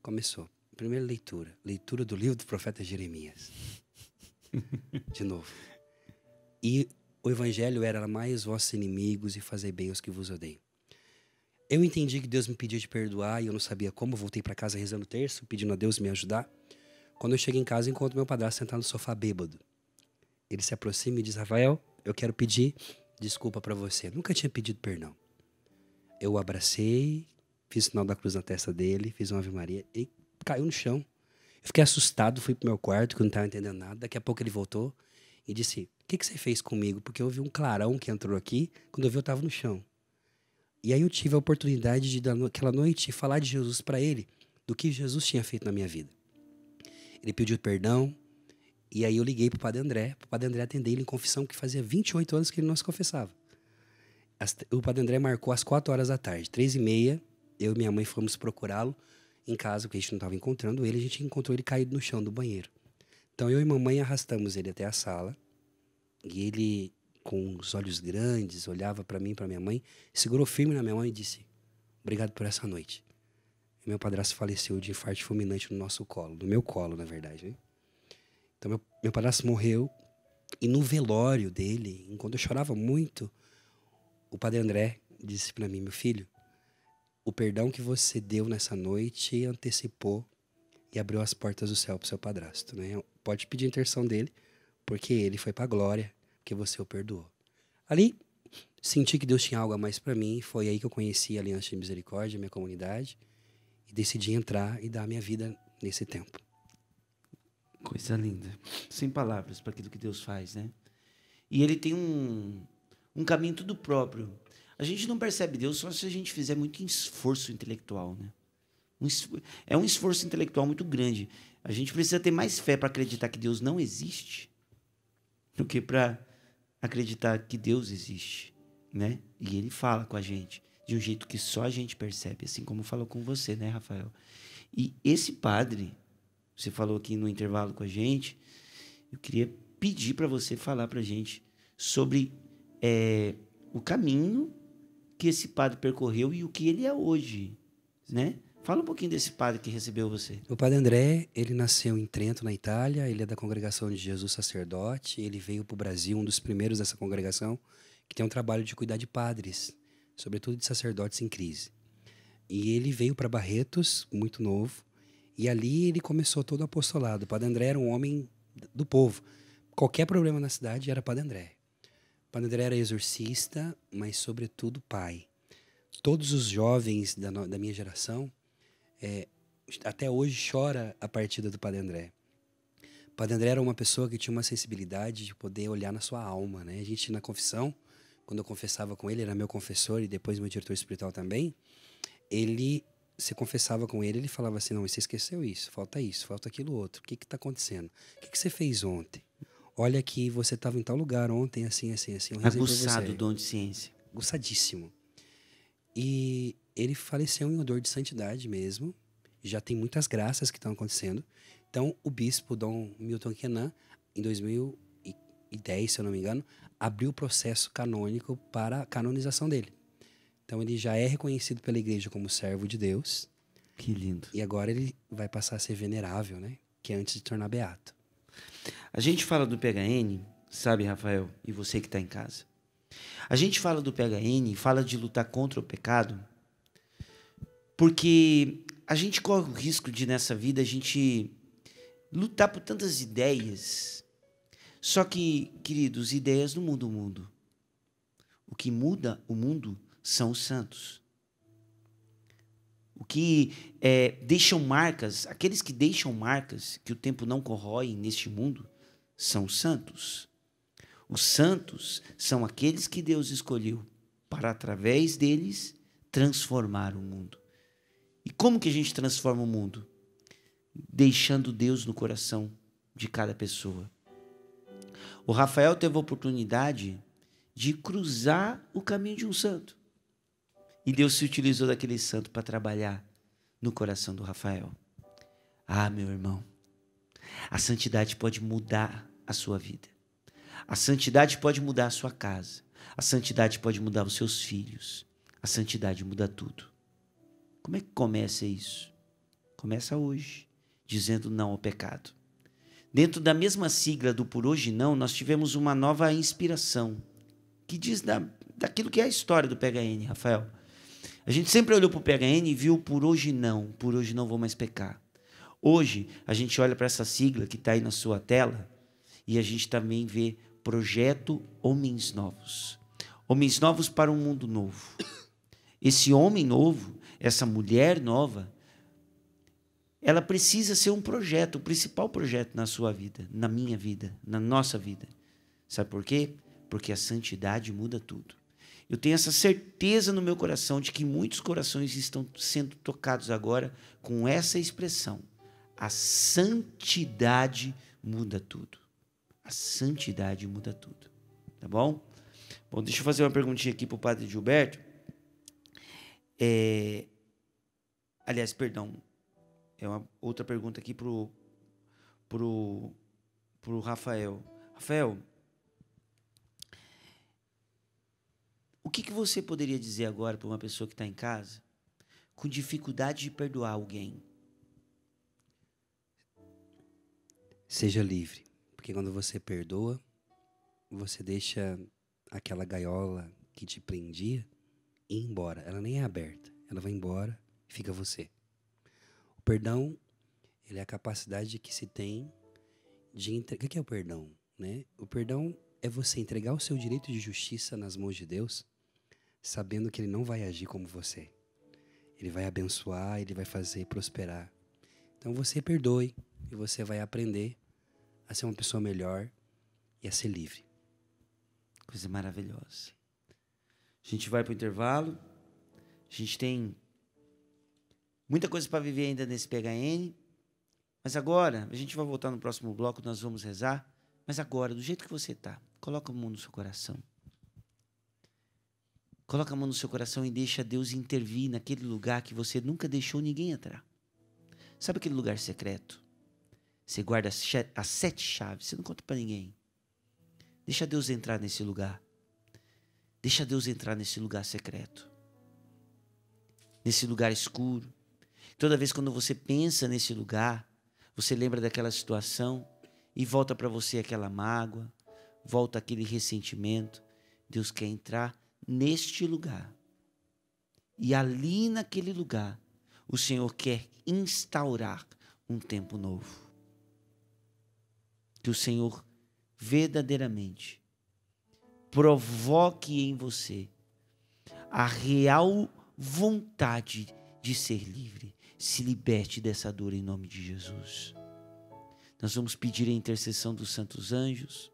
D: Começou. Primeira leitura. Leitura do livro do profeta Jeremias. De novo. E o evangelho era mais vossos inimigos e fazer bem aos que vos odeiam. Eu entendi que Deus me pedia de perdoar e eu não sabia como. Voltei para casa rezando terço, pedindo a Deus me ajudar. Quando eu chego em casa, encontro meu padrasto sentado no sofá bêbado. Ele se aproxima e diz: Rafael, eu quero pedir desculpa para você. nunca tinha pedido perdão. Eu o abracei, fiz o sinal da cruz na testa dele, fiz uma Ave Maria e caiu no chão. Eu fiquei assustado, fui pro meu quarto, que eu não estava entendendo nada. Daqui a pouco ele voltou e disse: O que, que você fez comigo? Porque eu vi um clarão que entrou aqui, quando eu vi eu estava no chão. E aí eu tive a oportunidade de, naquela noite, falar de Jesus para ele, do que Jesus tinha feito na minha vida. Ele pediu perdão. E aí eu liguei pro Padre André, pro Padre André atender ele em confissão, que fazia 28 anos que ele não se confessava. O Padre André marcou às 4 horas da tarde, 3 e meia, eu e minha mãe fomos procurá-lo em casa, porque a gente não estava encontrando ele, a gente encontrou ele caído no chão do banheiro. Então eu e mamãe arrastamos ele até a sala e ele, com os olhos grandes, olhava para mim, para minha mãe, segurou firme na minha mão e disse: Obrigado por essa noite. E meu padrasto faleceu de infarto fulminante no nosso colo, no meu colo, na verdade. Né? Então meu, meu padrasto morreu e no velório dele, enquanto eu chorava muito, o padre André disse para mim, meu filho, o perdão que você deu nessa noite antecipou e abriu as portas do céu para seu padrasto, né? Pode pedir a intercessão dele, porque ele foi para a glória, que você o perdoou. Ali senti que Deus tinha algo a mais para mim, foi aí que eu conheci a Aliança de Misericórdia, minha comunidade, e decidi entrar e dar a minha vida nesse tempo.
B: Coisa linda. Sem palavras para aquilo que Deus faz, né? E ele tem um, um caminho tudo próprio. A gente não percebe Deus só se a gente fizer muito esforço intelectual, né? Um, é um esforço intelectual muito grande. A gente precisa ter mais fé para acreditar que Deus não existe do que para acreditar que Deus existe, né? E ele fala com a gente de um jeito que só a gente percebe, assim como falou com você, né, Rafael? E esse padre, você falou aqui no intervalo com a gente, eu queria pedir para você falar para a gente sobre é, o caminho que esse padre percorreu e o que ele é hoje, né? Fala um pouquinho desse padre que recebeu você.
D: O padre André, ele nasceu em Trento, na Itália. Ele é da congregação de Jesus Sacerdote. Ele veio para o Brasil, um dos primeiros dessa congregação, que tem um trabalho de cuidar de padres, sobretudo de sacerdotes em crise. E ele veio para Barretos, muito novo, e ali ele começou todo o apostolado. O Padre André era um homem do povo. Qualquer problema na cidade era Padre André. O Padre André era exorcista, mas sobretudo pai. Todos os jovens da, da minha geração é, até hoje chora a partida do Padre André. O Padre André era uma pessoa que tinha uma sensibilidade de poder olhar na sua alma. Né? A gente, na confissão, quando eu confessava com ele, era meu confessor e depois meu diretor espiritual também, ele você confessava com ele, ele falava assim: não, você esqueceu isso, falta isso, falta aquilo outro. O que está acontecendo? O que, que, você fez ontem? Olha que você estava em tal lugar ontem, assim, assim, assim.
B: Aguçado do dom de ciência.
D: Aguçadíssimo. E ele faleceu em odor de santidade mesmo. Já tem muitas graças que estão acontecendo. Então, o bispo Dom Milton Kenan, em 2010, se eu não me engano, abriu o processo canônico para a canonização dele. Então ele já é reconhecido pela igreja como servo de Deus.
B: Que lindo.
D: E agora ele vai passar a ser venerável, né? Que é antes de tornar beato.
B: A gente fala do PHN, sabe, Rafael, e você que está em casa. A gente fala do PHN, fala de lutar contra o pecado, porque a gente corre o risco de nessa vida a gente lutar por tantas ideias. Só que, queridos, ideias não mudam o mundo. O que muda o mundo são os santos. O que é, deixam marcas, aqueles que deixam marcas que o tempo não corrói neste mundo, são os santos. Os santos são aqueles que Deus escolheu para, através deles, transformar o mundo. E como que a gente transforma o mundo? Deixando Deus no coração de cada pessoa. O Rafael teve a oportunidade de cruzar o caminho de um santo. E Deus se utilizou daquele santo para trabalhar no coração do Rafael. Ah, meu irmão, a santidade pode mudar a sua vida. A santidade pode mudar a sua casa. A santidade pode mudar os seus filhos. A santidade muda tudo. Como é que começa isso? Começa hoje, dizendo não ao pecado. Dentro da mesma sigla do Por Hoje Não, nós tivemos uma nova inspiração que diz da, daquilo que é a história do PHN, Rafael. A gente sempre olhou para o PHN e viu por hoje não, por hoje não vou mais pecar. Hoje, a gente olha para essa sigla que está aí na sua tela e a gente também vê Projeto Homens Novos. Homens Novos para um mundo novo. Esse homem novo, essa mulher nova, ela precisa ser um projeto, o principal projeto na sua vida, na minha vida, na nossa vida. Sabe por quê? Porque a santidade muda tudo. Eu tenho essa certeza no meu coração de que muitos corações estão sendo tocados agora com essa expressão. A santidade muda tudo. A santidade muda tudo. Tá bom? Bom, deixa eu fazer uma perguntinha aqui para o padre Gilberto. É... Aliás, perdão. É uma outra pergunta aqui pro para o Rafael. Rafael, o que, que você poderia dizer agora para uma pessoa que está em casa com dificuldade de perdoar alguém?
D: Seja livre, porque quando você perdoa, você deixa aquela gaiola que te prendia ir embora. Ela nem é aberta, ela vai embora e fica você. O perdão, ele é a capacidade que se tem de entregar. O que é o perdão? Né? O perdão é você entregar o seu direito de justiça nas mãos de Deus, sabendo que Ele não vai agir como você. Ele vai abençoar, Ele vai fazer prosperar. Então você perdoe e você vai aprender a ser uma pessoa melhor e a ser livre.
B: Coisa maravilhosa. A gente vai para o intervalo. A gente tem muita coisa para viver ainda nesse PHN. Mas agora, a gente vai voltar no próximo bloco, nós vamos rezar. Mas agora, do jeito que você está, coloca a mão no seu coração. Coloca a mão no seu coração e deixa Deus intervir naquele lugar que você nunca deixou ninguém entrar. Sabe aquele lugar secreto? Você guarda as sete chaves, você não conta para ninguém. Deixa Deus entrar nesse lugar. Deixa Deus entrar nesse lugar secreto. Nesse lugar escuro. Toda vez quando você pensa nesse lugar, você lembra daquela situação e volta para você aquela mágoa, volta aquele ressentimento. Deus quer entrar neste lugar. E ali naquele lugar, o Senhor quer instaurar um tempo novo que o Senhor verdadeiramente provoque em você a real vontade de ser livre. Se liberte dessa dor em nome de Jesus. Nós vamos pedir a intercessão dos santos anjos.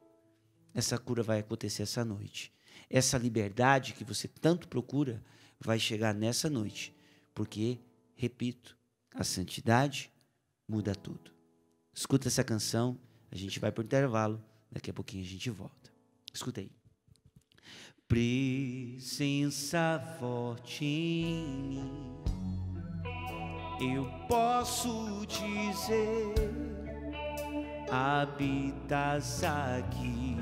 B: Essa cura vai acontecer essa noite. Essa liberdade que você tanto procura vai chegar nessa noite. Porque, repito, a santidade muda tudo. Escuta essa canção a gente vai para o intervalo, daqui a pouquinho a gente volta. Escuta aí. Presença forte em mim, eu posso dizer, habitas aqui.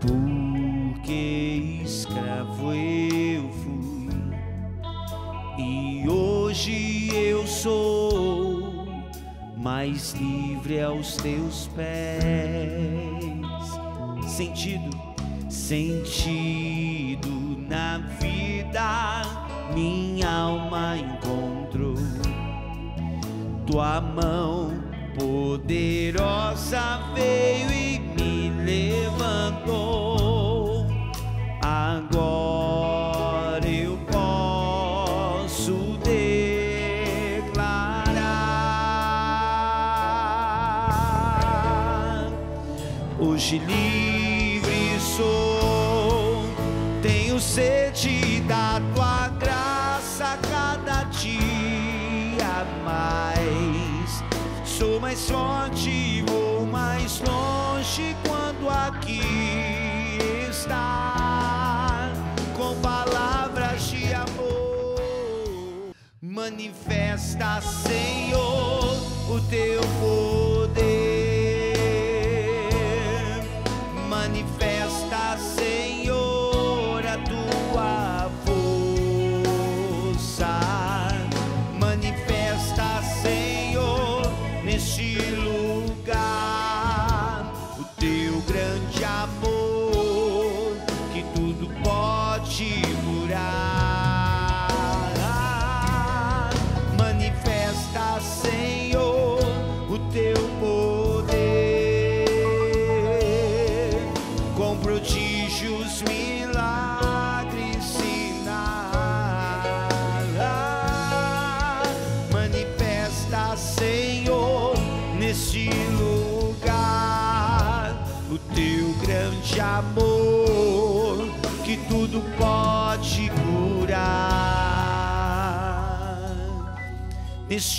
B: Porque escravo eu fui, e hoje eu sou mais livre aos teus pés. Sentido, sentido na vida, minha alma encontrou. Tua mão poderosa veio e me levantou. Agora hoje Forte, vou mais longe quando aqui está com palavras de amor. Manifesta, Senhor, o teu poder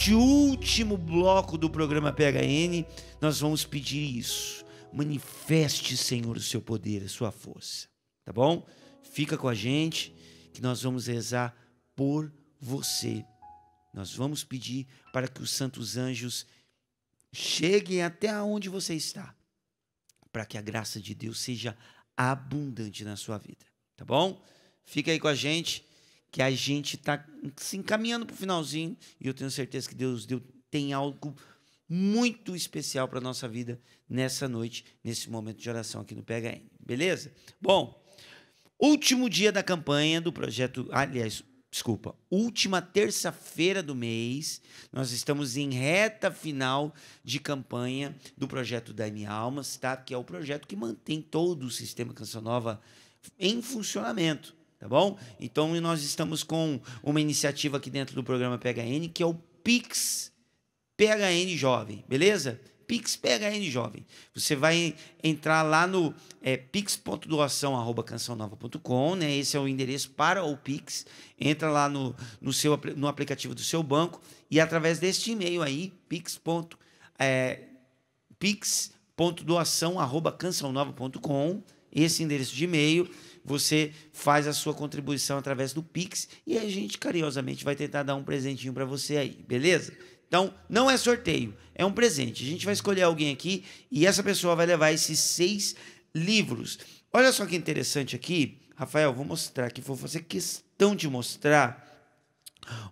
B: Neste último bloco do programa PHN, nós vamos pedir isso. Manifeste, Senhor, o seu poder, a sua força. Tá bom? Fica com a gente que nós vamos rezar por você. Nós vamos pedir para que os santos anjos chegue até onde você está, para que a graça de Deus seja abundante na sua vida, tá bom? Fica aí com a gente, que a gente está se encaminhando para o finalzinho e eu tenho certeza que Deus, Deus tem algo muito especial para nossa vida nessa noite, nesse momento de oração aqui no PHN, beleza? Bom, último dia da campanha do projeto, aliás, desculpa, última terça-feira do mês, nós estamos em reta final de campanha do projeto Daime Almas, tá? Que é o projeto que mantém todo o sistema Canção Nova em funcionamento, tá bom? Então nós estamos com uma iniciativa aqui dentro do programa PHN que é o Pix PHN Jovem, beleza? Pix PHN Jovem. Você vai entrar lá no é, pix.doação.cançãonova.com, né? Esse é o endereço para o Pix. Entra lá no, no, seu, no aplicativo do seu banco e através deste e-mail aí, pix. É, pix.doação.cançãonova.com, esse endereço de e-mail, você faz a sua contribuição através do Pix e a gente carinhosamente vai tentar dar um presentinho para você aí, beleza? Então, não é sorteio, é um presente. A gente vai escolher alguém aqui e essa pessoa vai levar esses seis livros. Olha só que interessante aqui, Rafael, vou mostrar aqui, vou fazer questão de mostrar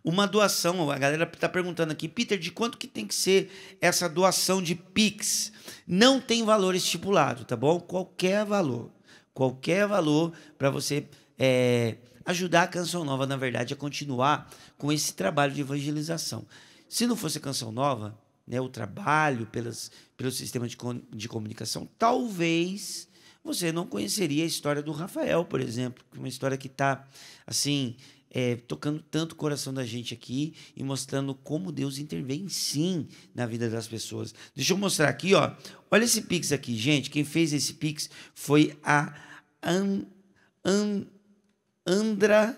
B: uma doação. A galera está perguntando aqui, Peter, de quanto que tem que ser essa doação de Pix? Não tem valor estipulado, tá bom? Qualquer valor, qualquer valor para você é, ajudar a Canção Nova, na verdade, a continuar com esse trabalho de evangelização. Se não fosse Canção Nova, né, o trabalho pelas, pelo sistema de, de comunicação, talvez você não conheceria a história do Rafael, por exemplo, uma história que está assim é, tocando tanto o coração da gente aqui e mostrando como Deus intervém sim na vida das pessoas. Deixa eu mostrar aqui, ó. Olha esse pix aqui, gente. Quem fez esse pix foi a An, An, Andra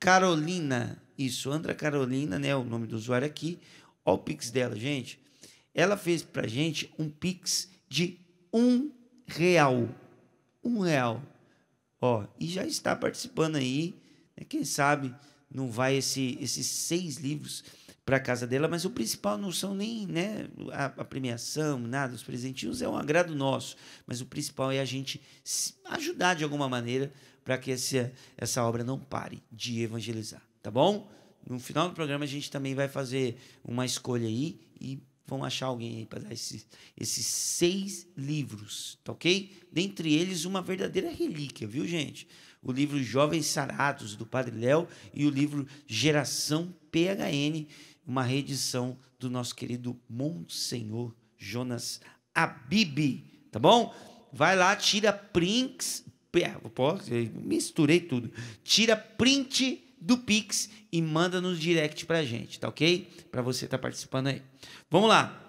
B: Carolina. Isso, Andra Carolina, né? O nome do usuário aqui. Olha o Pix dela, gente. Ela fez pra gente um Pix de um real. Um real. Ó, e já está participando aí. Né? Quem sabe não vai esse, esses seis livros para casa dela, mas o principal não são nem né, a, a, premiação, nada, os presentinhos é um agrado nosso, mas o principal é a gente ajudar de alguma maneira para que essa, essa obra não pare de evangelizar tá bom? No final do programa a gente também vai fazer uma escolha aí e vão achar alguém aí para dar esses, esses seis livros, tá ok? Dentre eles, uma verdadeira relíquia, viu, gente? O livro Jovens Sarados, do Padre Léo, e o livro Geração PHN, uma reedição do nosso querido Monsenhor Jonas Abib, tá bom? Vai lá, tira prints, misturei tudo. Tira print do Pix e manda no direct pra gente, tá ok? Para você estar tá participando aí. Vamos lá.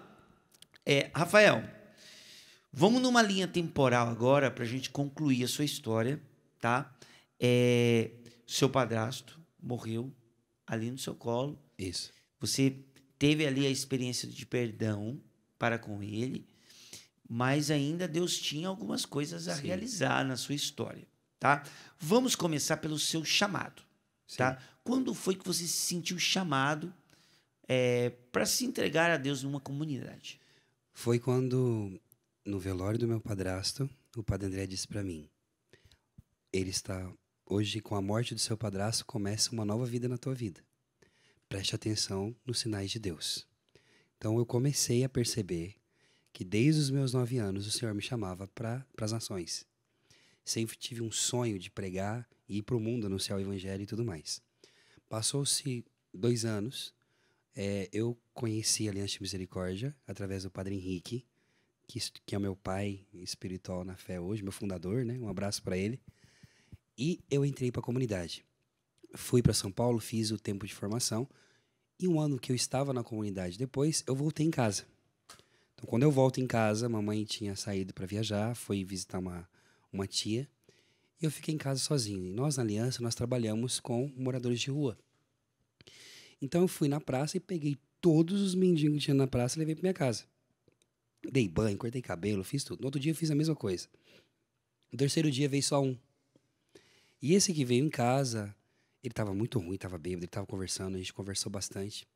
B: É, Rafael, vamos numa linha temporal agora para a gente concluir a sua história, tá? É, seu padrasto morreu ali no seu colo.
D: Isso.
B: Você teve ali a experiência de perdão para com ele, mas ainda Deus tinha algumas coisas a Sim. realizar na sua história, tá? Vamos começar pelo seu chamado. Tá? Quando foi que você se sentiu chamado é, para se entregar a Deus numa comunidade?
D: Foi quando, no velório do meu padrasto, o padre André disse para mim: Ele está, hoje, com a morte do seu padrasto, começa uma nova vida na tua vida. Preste atenção nos sinais de Deus. Então eu comecei a perceber que desde os meus nove anos o Senhor me chamava para as nações. Sempre tive um sonho de pregar e ir para o mundo anunciar o evangelho e tudo mais. Passou-se dois anos, é, eu conheci a Aliança de Misericórdia através do Padre Henrique, que, que é meu pai espiritual na fé hoje, meu fundador, né? Um abraço para ele. E eu entrei para a comunidade. Fui para São Paulo, fiz o tempo de formação. E um ano que eu estava na comunidade depois, eu voltei em casa. Então, quando eu volto em casa, mamãe tinha saído para viajar, foi visitar uma, uma tia. E eu fiquei em casa sozinho. E nós, na Aliança, nós trabalhamos com moradores de rua. Então eu fui na praça e peguei todos os mendigos que tinha na praça e levei para minha casa. Dei banho, cortei cabelo, fiz tudo. No outro dia eu fiz a mesma coisa. No terceiro dia veio só um. E esse que veio em casa, ele estava muito ruim, estava bêbado, ele estava conversando, a gente conversou bastante.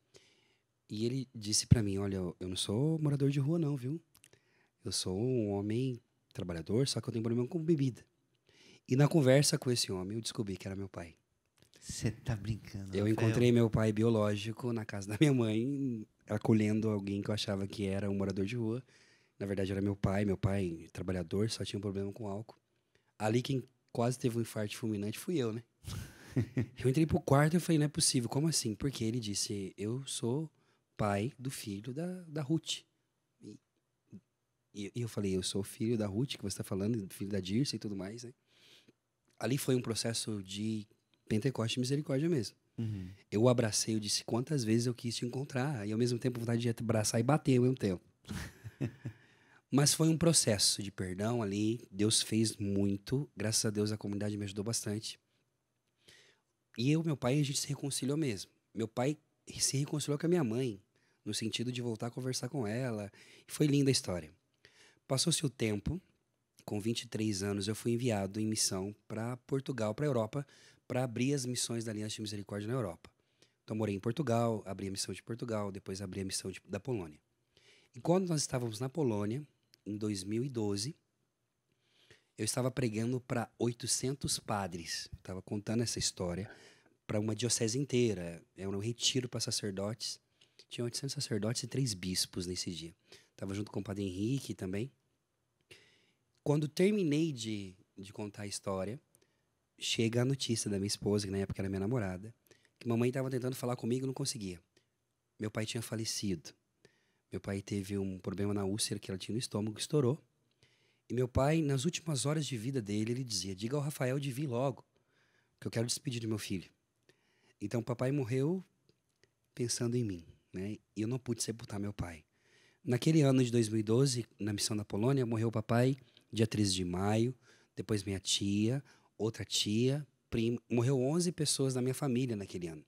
D: E ele disse para mim: Olha, eu não sou morador de rua, não, viu? Eu sou um homem trabalhador, só que eu tenho problema com bebida. E na conversa com esse homem, eu descobri que era meu pai.
B: Você tá brincando.
D: Eu
B: Rafael?
D: encontrei meu pai biológico na casa da minha mãe, acolhendo alguém que eu achava que era um morador de rua. Na verdade, era meu pai. Meu pai, trabalhador, só tinha um problema com álcool. Ali, quem quase teve um infarto fulminante fui eu, né? Eu entrei pro quarto e falei: Não é possível, como assim? Porque ele disse: Eu sou pai do filho da, da Ruth. E, e eu falei: Eu sou filho da Ruth, que você está falando, filho da Dirce e tudo mais, né? Ali foi um processo de Pentecoste e misericórdia mesmo.
B: Uhum.
D: Eu o abracei, eu disse quantas vezes eu quis te encontrar, e ao mesmo tempo vontade de abraçar e bater ao mesmo tempo. Mas foi um processo de perdão ali, Deus fez muito, graças a Deus a comunidade me ajudou bastante. E eu meu pai, a gente se reconciliou mesmo. Meu pai se reconciliou com a minha mãe, no sentido de voltar a conversar com ela, e foi linda a história. Passou-se o tempo, com 23 anos, eu fui enviado em missão para Portugal, para a Europa, para abrir as missões da Aliança de Misericórdia na Europa. Então, morei em Portugal, abri a missão de Portugal, depois abri a missão de, da Polônia. E quando nós estávamos na Polônia, em 2012, eu estava pregando para 800 padres. Estava contando essa história para uma diocese inteira. Era um retiro para sacerdotes. Tinha 800 sacerdotes e três bispos nesse dia. Estava junto com o padre Henrique também. Quando terminei de, de contar a história, chega a notícia da minha esposa, que na época era minha namorada, que mamãe estava tentando falar comigo e não conseguia. Meu pai tinha falecido. Meu pai teve um problema na úlcera que ela tinha no estômago, estourou. E meu pai, nas últimas horas de vida dele, ele dizia: Diga ao Rafael de vir logo, que eu quero despedir do meu filho. Então, papai morreu pensando em mim, né? E eu não pude sepultar meu pai. Naquele ano de 2012, na missão da Polônia, morreu o papai dia 13 de maio, depois minha tia, outra tia, primo, morreu 11 pessoas da minha família naquele ano.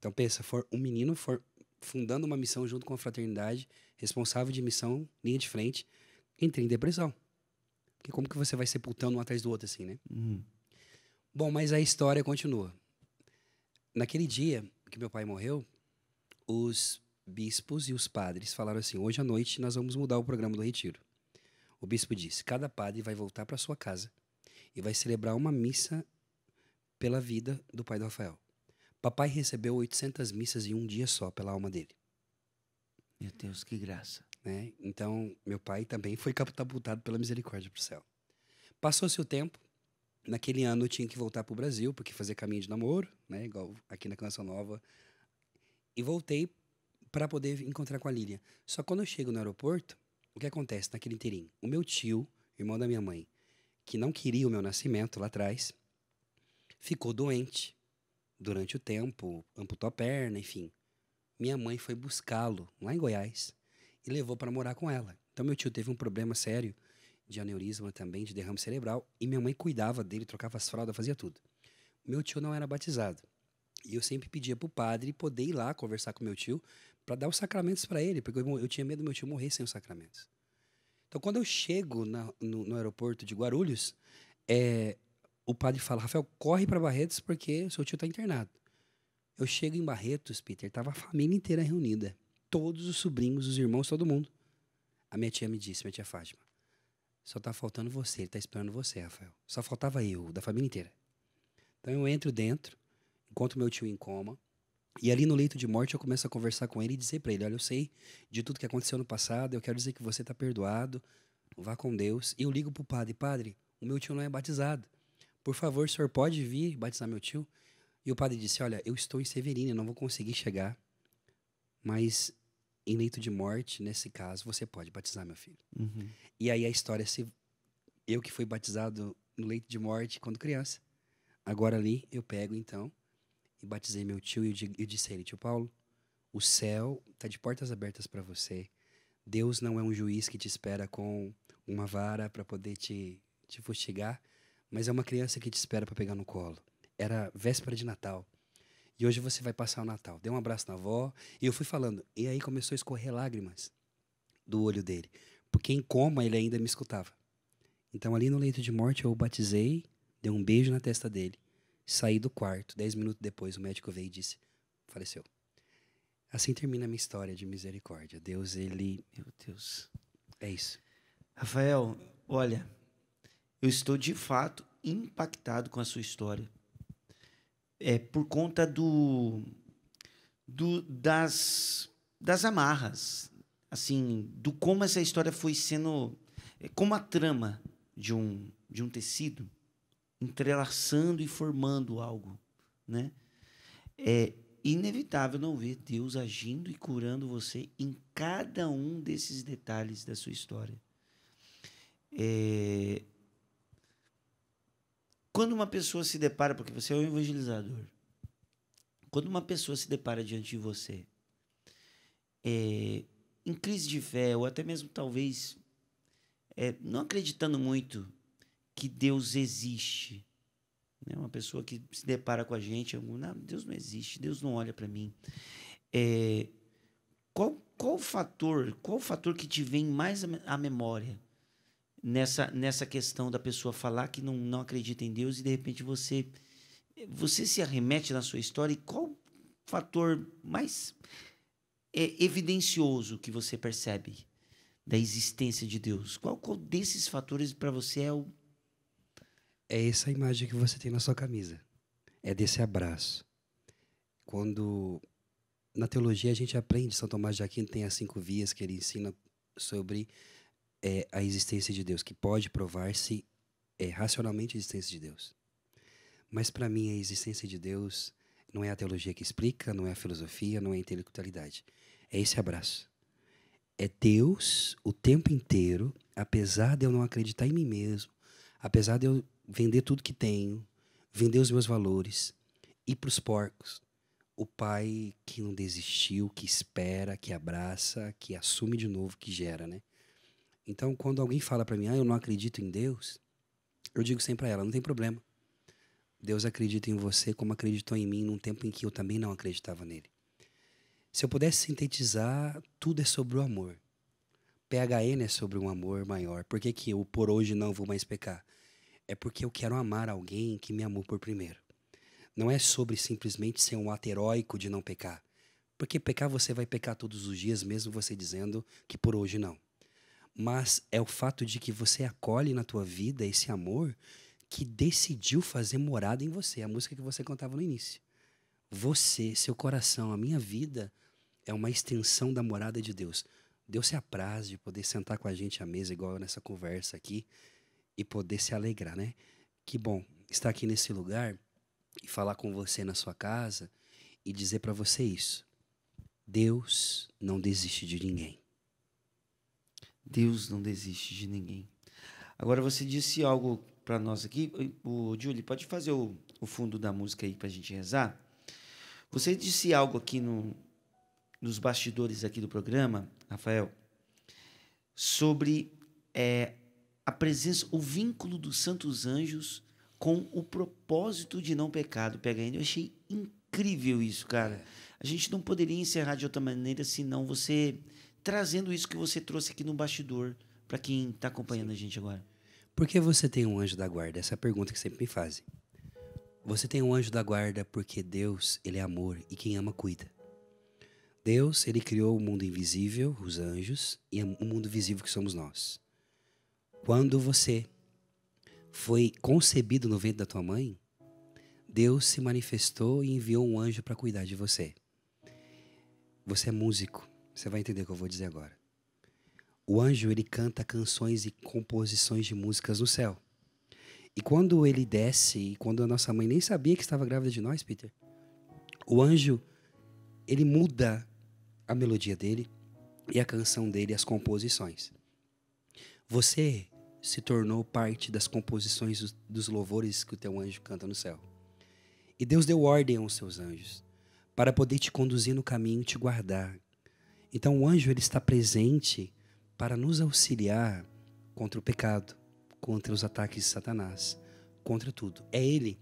D: Então pensa, for um menino for fundando uma missão junto com a fraternidade, responsável de missão, linha de frente, entrei em depressão. Porque como que você vai sepultando um atrás do outro assim, né?
B: Uhum.
D: Bom, mas a história continua. Naquele dia que meu pai morreu, os bispos e os padres falaram assim: hoje à noite nós vamos mudar o programa do retiro. O bispo disse: cada padre vai voltar para sua casa e vai celebrar uma missa pela vida do pai do Rafael. Papai recebeu 800 missas em um dia só pela alma dele.
B: Meu Deus, que graça.
D: Né? Então, meu pai também foi catapultado pela misericórdia para o céu. Passou-se o tempo. Naquele ano eu tinha que voltar para o Brasil, porque fazer caminho de namoro, né? igual aqui na Canção Nova. E voltei para poder encontrar com a Lília. Só quando eu chego no aeroporto, o que acontece naquele inteirinho? O meu tio, irmão da minha mãe, que não queria o meu nascimento lá atrás, ficou doente durante o tempo, amputou a perna, enfim. Minha mãe foi buscá-lo lá em Goiás e levou para morar com ela. Então meu tio teve um problema sério de aneurisma também, de derrame cerebral, e minha mãe cuidava dele, trocava as fraldas, fazia tudo. Meu tio não era batizado. E eu sempre pedia para o padre poder ir lá conversar com meu tio para dar os sacramentos para ele, porque eu, eu, tinha medo do meu tio morrer sem os sacramentos. Então, quando eu chego na, no, no, aeroporto de Guarulhos, é, o padre fala: Rafael, corre para Barretos porque seu tio está internado. Eu chego em Barretos, Peter, tava a família inteira reunida. Todos os sobrinhos, os irmãos, todo mundo. A minha tia me disse, minha tia Fátima, só tá faltando você, ele tá esperando você, Rafael. Só faltava eu, da família inteira. Então eu entro dentro, encontro meu tio em coma, e ali no leito de morte eu começo a conversar com ele e dizer para ele: Olha, eu sei de tudo que aconteceu no passado, eu quero dizer que você está perdoado, vá com Deus. E eu ligo pro padre: Padre, o meu tio não é batizado. Por favor, o senhor pode vir batizar meu tio? E o padre disse: Olha, eu estou em Severina, não vou conseguir chegar, mas em leito de morte, nesse caso, você pode batizar meu filho.
B: Uhum.
D: E aí a história se. Eu que fui batizado no leito de morte quando criança. Agora ali eu pego então e batizei meu tio e eu disse a ele, tio Paulo, o céu está de portas abertas para você. Deus não é um juiz que te espera com uma vara para poder te, te fustigar, mas é uma criança que te espera para pegar no colo. Era véspera de Natal. E hoje você vai passar o Natal. Dei um abraço na avó e eu fui falando. E aí começou a escorrer lágrimas do olho dele. Porque em coma ele ainda me escutava. Então ali no leito de morte eu o batizei, dei um beijo na testa dele Saí do quarto. Dez minutos depois, o médico veio e disse: faleceu. Assim termina a minha história de misericórdia. Deus, ele.
B: Meu Deus.
D: É isso.
B: Rafael, olha, eu estou de fato impactado com a sua história. É por conta do, do das, das amarras, assim, do como essa história foi sendo, é como a trama de um de um tecido entrelaçando e formando algo, né? É inevitável não ver Deus agindo e curando você em cada um desses detalhes da sua história. É... Quando uma pessoa se depara, porque você é um evangelizador, quando uma pessoa se depara diante de você, é, em crise de fé, ou até mesmo talvez é, não acreditando muito que Deus existe. Né? Uma pessoa que se depara com a gente, não, Deus não existe, Deus não olha para mim. É, qual, qual fator, qual fator que te vem mais à memória nessa, nessa questão da pessoa falar que não, não acredita em Deus e de repente você você se arremete na sua história e qual fator mais é, evidencioso que você percebe da existência de Deus? Qual, qual desses fatores para você é o
D: é essa imagem que você tem na sua camisa. É desse abraço. Quando na teologia a gente aprende, São Tomás de Aquino tem as cinco vias que ele ensina sobre é, a existência de Deus, que pode provar-se é, racionalmente a existência de Deus. Mas para mim a existência de Deus não é a teologia que explica, não é a filosofia, não é a intelectualidade. É esse abraço. É Deus o tempo inteiro, apesar de eu não acreditar em mim mesmo, apesar de eu vender tudo que tenho, vender os meus valores, ir para os porcos. O pai que não desistiu, que espera, que abraça, que assume de novo, que gera, né? Então, quando alguém fala para mim, ah, eu não acredito em Deus, eu digo sempre para ela, não tem problema. Deus acredita em você como acreditou em mim num tempo em que eu também não acreditava nele. Se eu pudesse sintetizar, tudo é sobre o amor. PHN é sobre um amor maior. Por que, que eu por hoje não vou mais pecar? é porque eu quero amar alguém que me amou por primeiro. Não é sobre simplesmente ser um ato heróico de não pecar. Porque pecar você vai pecar todos os dias, mesmo você dizendo que por hoje não. Mas é o fato de que você acolhe na tua vida esse amor que decidiu fazer morada em você. A música que você contava no início. Você, seu coração, a minha vida é uma extensão da morada de Deus. Deus se apraz de poder sentar com a gente à mesa, igual nessa conversa aqui, e poder se alegrar, né? Que bom estar aqui nesse lugar e falar com você na sua casa e dizer para você isso. Deus não desiste de ninguém.
B: Deus não desiste de ninguém. Agora você disse algo para nós aqui, o Julie, pode fazer o, o fundo da música aí para a gente rezar? Você disse algo aqui no, nos bastidores aqui do programa, Rafael, sobre é, a presença, o vínculo dos santos anjos com o propósito de não pecado. Pega ainda. Eu achei incrível isso, cara. A gente não poderia encerrar de outra maneira senão você trazendo isso que você trouxe aqui no bastidor para quem está acompanhando Sim. a gente agora.
D: Por que você tem um anjo da guarda? Essa é a pergunta que sempre me fazem. Você tem um anjo da guarda porque Deus, ele é amor e quem ama cuida. Deus, ele criou o mundo invisível, os anjos, e o mundo visível que somos nós. Quando você foi concebido no ventre da tua mãe, Deus se manifestou e enviou um anjo para cuidar de você. Você é músico, você vai entender o que eu vou dizer agora. O anjo, ele canta canções e composições de músicas no céu. E quando ele desce, e quando a nossa mãe nem sabia que estava grávida de nós, Peter, o anjo, ele muda a melodia dele e a canção dele, as composições. Você se tornou parte das composições dos louvores que o teu anjo canta no céu. E Deus deu ordem aos seus anjos para poder te conduzir no caminho te guardar. Então o anjo ele está presente para nos auxiliar contra o pecado, contra os ataques de Satanás, contra tudo. É ele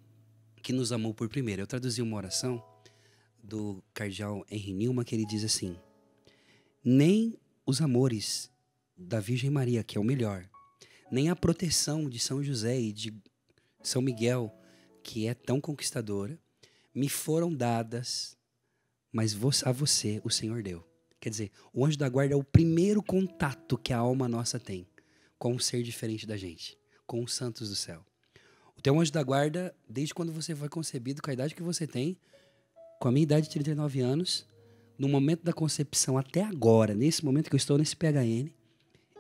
D: que nos amou por primeiro. Eu traduzi uma oração do cardeal Henry Newman que ele diz assim: Nem os amores da Virgem Maria, que é o melhor, nem a proteção de São José e de São Miguel, que é tão conquistadora, me foram dadas mas a você o Senhor deu. Quer dizer, o anjo da guarda é o primeiro contato que a alma nossa tem com um ser diferente da gente, com os santos do céu. O teu anjo da guarda, desde quando você foi concebido, com a idade que você tem, com a minha idade de 39 anos, no momento da concepção até agora, nesse momento que eu estou nesse PHN,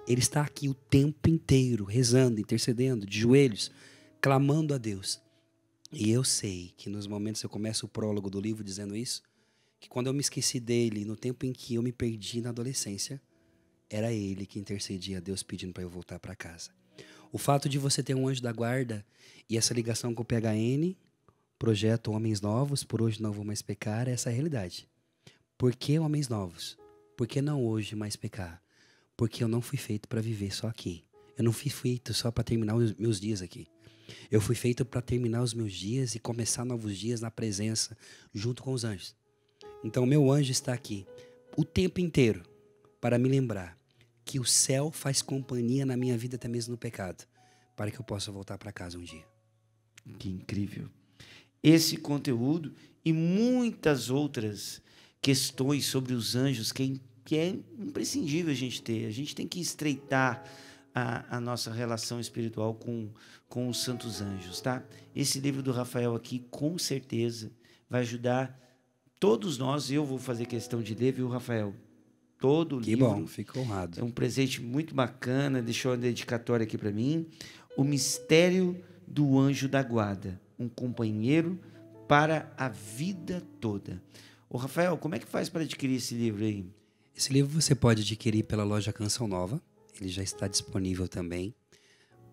D: ele está aqui o tempo inteiro, rezando, intercedendo, de joelhos, clamando a Deus. E eu sei que nos momentos eu começo o prólogo do livro dizendo isso, que quando eu me esqueci dele, no tempo em que eu me perdi na adolescência, era ele que intercedia a Deus pedindo para eu voltar para casa. O fato de você ter um anjo da guarda e essa ligação com o PHN, projeto Homens Novos, por hoje não vou mais pecar, essa é a realidade. Por que homens novos? Por que não hoje mais pecar? Porque eu não fui feito para viver só aqui. Eu não fui feito só para terminar os meus dias aqui. Eu fui feito para terminar os meus dias e começar novos dias na presença, junto com os anjos. Então, meu anjo está aqui o tempo inteiro para me lembrar que o céu faz companhia na minha vida, até mesmo no pecado, para que eu possa voltar para casa um dia.
B: Que incrível. Esse conteúdo e muitas outras questões sobre os anjos que é, é imprescindível a gente ter. A gente tem que estreitar a, a, nossa relação espiritual com, com os santos anjos, tá? Esse livro do Rafael aqui, com certeza, vai ajudar todos nós. Eu vou fazer questão de ler, viu, Rafael? Todo o
D: que
B: livro.
D: Que bom, fico honrado.
B: É um presente muito bacana, deixou uma dedicatória aqui para mim. O Mistério do Anjo da Guarda, um companheiro para a vida toda. Ô, Rafael, como é que faz para adquirir esse livro aí?
D: Esse livro você pode adquirir pela loja Canção Nova, ele já está disponível também.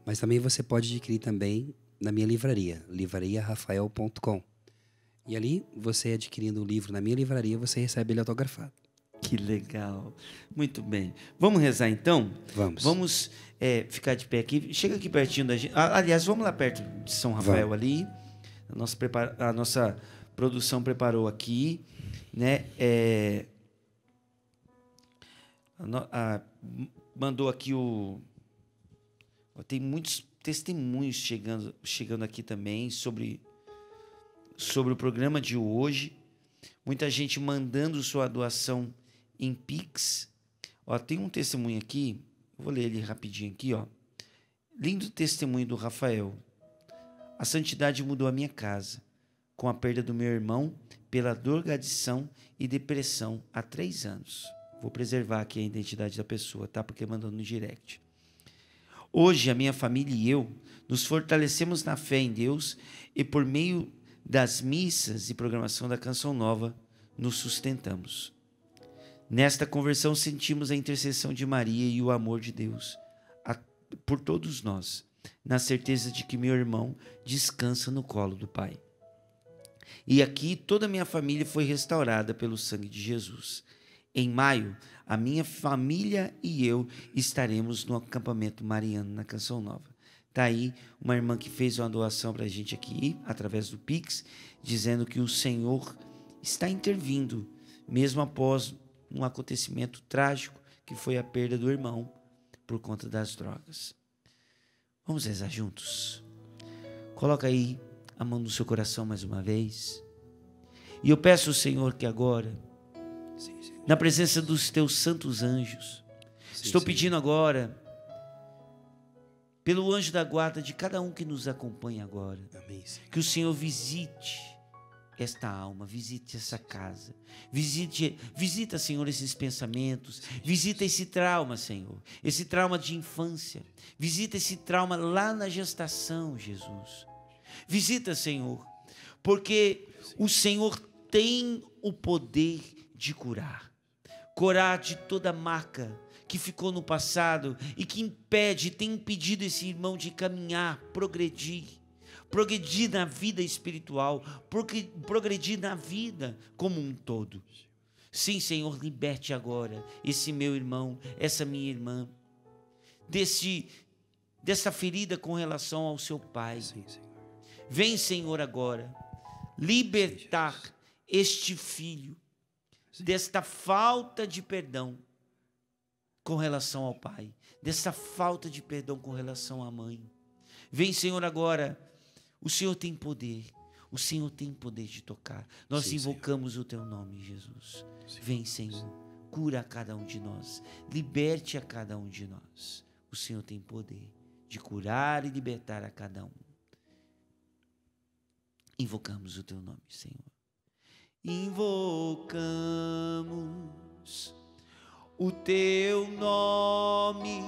D: Mas também você pode adquirir também na minha livraria, livrariarafael.com. E ali, você adquirindo o livro na minha livraria, você recebe ele autografado.
B: Que legal. Muito bem. Vamos rezar então?
D: Vamos.
B: Vamos é, ficar de pé aqui. Chega aqui pertinho da gente. Aliás, vamos lá perto de São Rafael vamos. ali. A nossa, prepara... a nossa produção preparou aqui né? É, a, a, mandou aqui o. Tem muitos testemunhos chegando, chegando aqui também sobre, sobre o programa de hoje. Muita gente mandando sua doação em Pix. Ó, tem um testemunho aqui, vou ler ele rapidinho aqui, ó. Lindo testemunho do Rafael. A santidade mudou a minha casa. Com a perda do meu irmão, pela drogadição e depressão há três anos. Vou preservar aqui a identidade da pessoa, tá? Porque mandou no direct. Hoje, a minha família e eu nos fortalecemos na fé em Deus e, por meio das missas e programação da Canção Nova, nos sustentamos. Nesta conversão, sentimos a intercessão de Maria e o amor de Deus a, por todos nós, na certeza de que meu irmão descansa no colo do Pai. E aqui toda a minha família foi restaurada pelo sangue de Jesus. Em maio, a minha família e eu estaremos no acampamento mariano na Canção Nova. Tá aí uma irmã que fez uma doação para a gente aqui, através do Pix, dizendo que o Senhor está intervindo, mesmo após um acontecimento trágico que foi a perda do irmão por conta das drogas. Vamos rezar juntos. Coloca aí a mão no seu coração mais uma vez. E eu peço ao Senhor que agora, na presença dos teus santos anjos, estou pedindo agora, pelo anjo da guarda de cada um que nos acompanha agora, que o Senhor visite esta alma, visite essa casa, visite, visita, Senhor, esses pensamentos, visita esse trauma, Senhor, esse trauma de infância, visita esse trauma lá na gestação, Jesus. Visita, Senhor, porque o Senhor tem o poder de curar. Curar de toda marca que ficou no passado e que impede, tem impedido esse irmão de caminhar, progredir, progredir na vida espiritual, progredir na vida como um todo. Sim, Senhor, liberte agora esse meu irmão, essa minha irmã, desse, dessa ferida com relação ao seu pai. Sim, Senhor. Vem, Senhor, agora libertar este filho desta falta de perdão com relação ao pai, dessa falta de perdão com relação à mãe. Vem, Senhor, agora. O Senhor tem poder. O Senhor tem poder de tocar. Nós
D: Sim,
B: invocamos o teu nome, Jesus. Vem, Senhor. Cura a cada um de nós. Liberte a cada um de nós. O Senhor tem poder de curar e libertar a cada um. Invocamos o teu nome, Senhor. Invocamos o teu nome.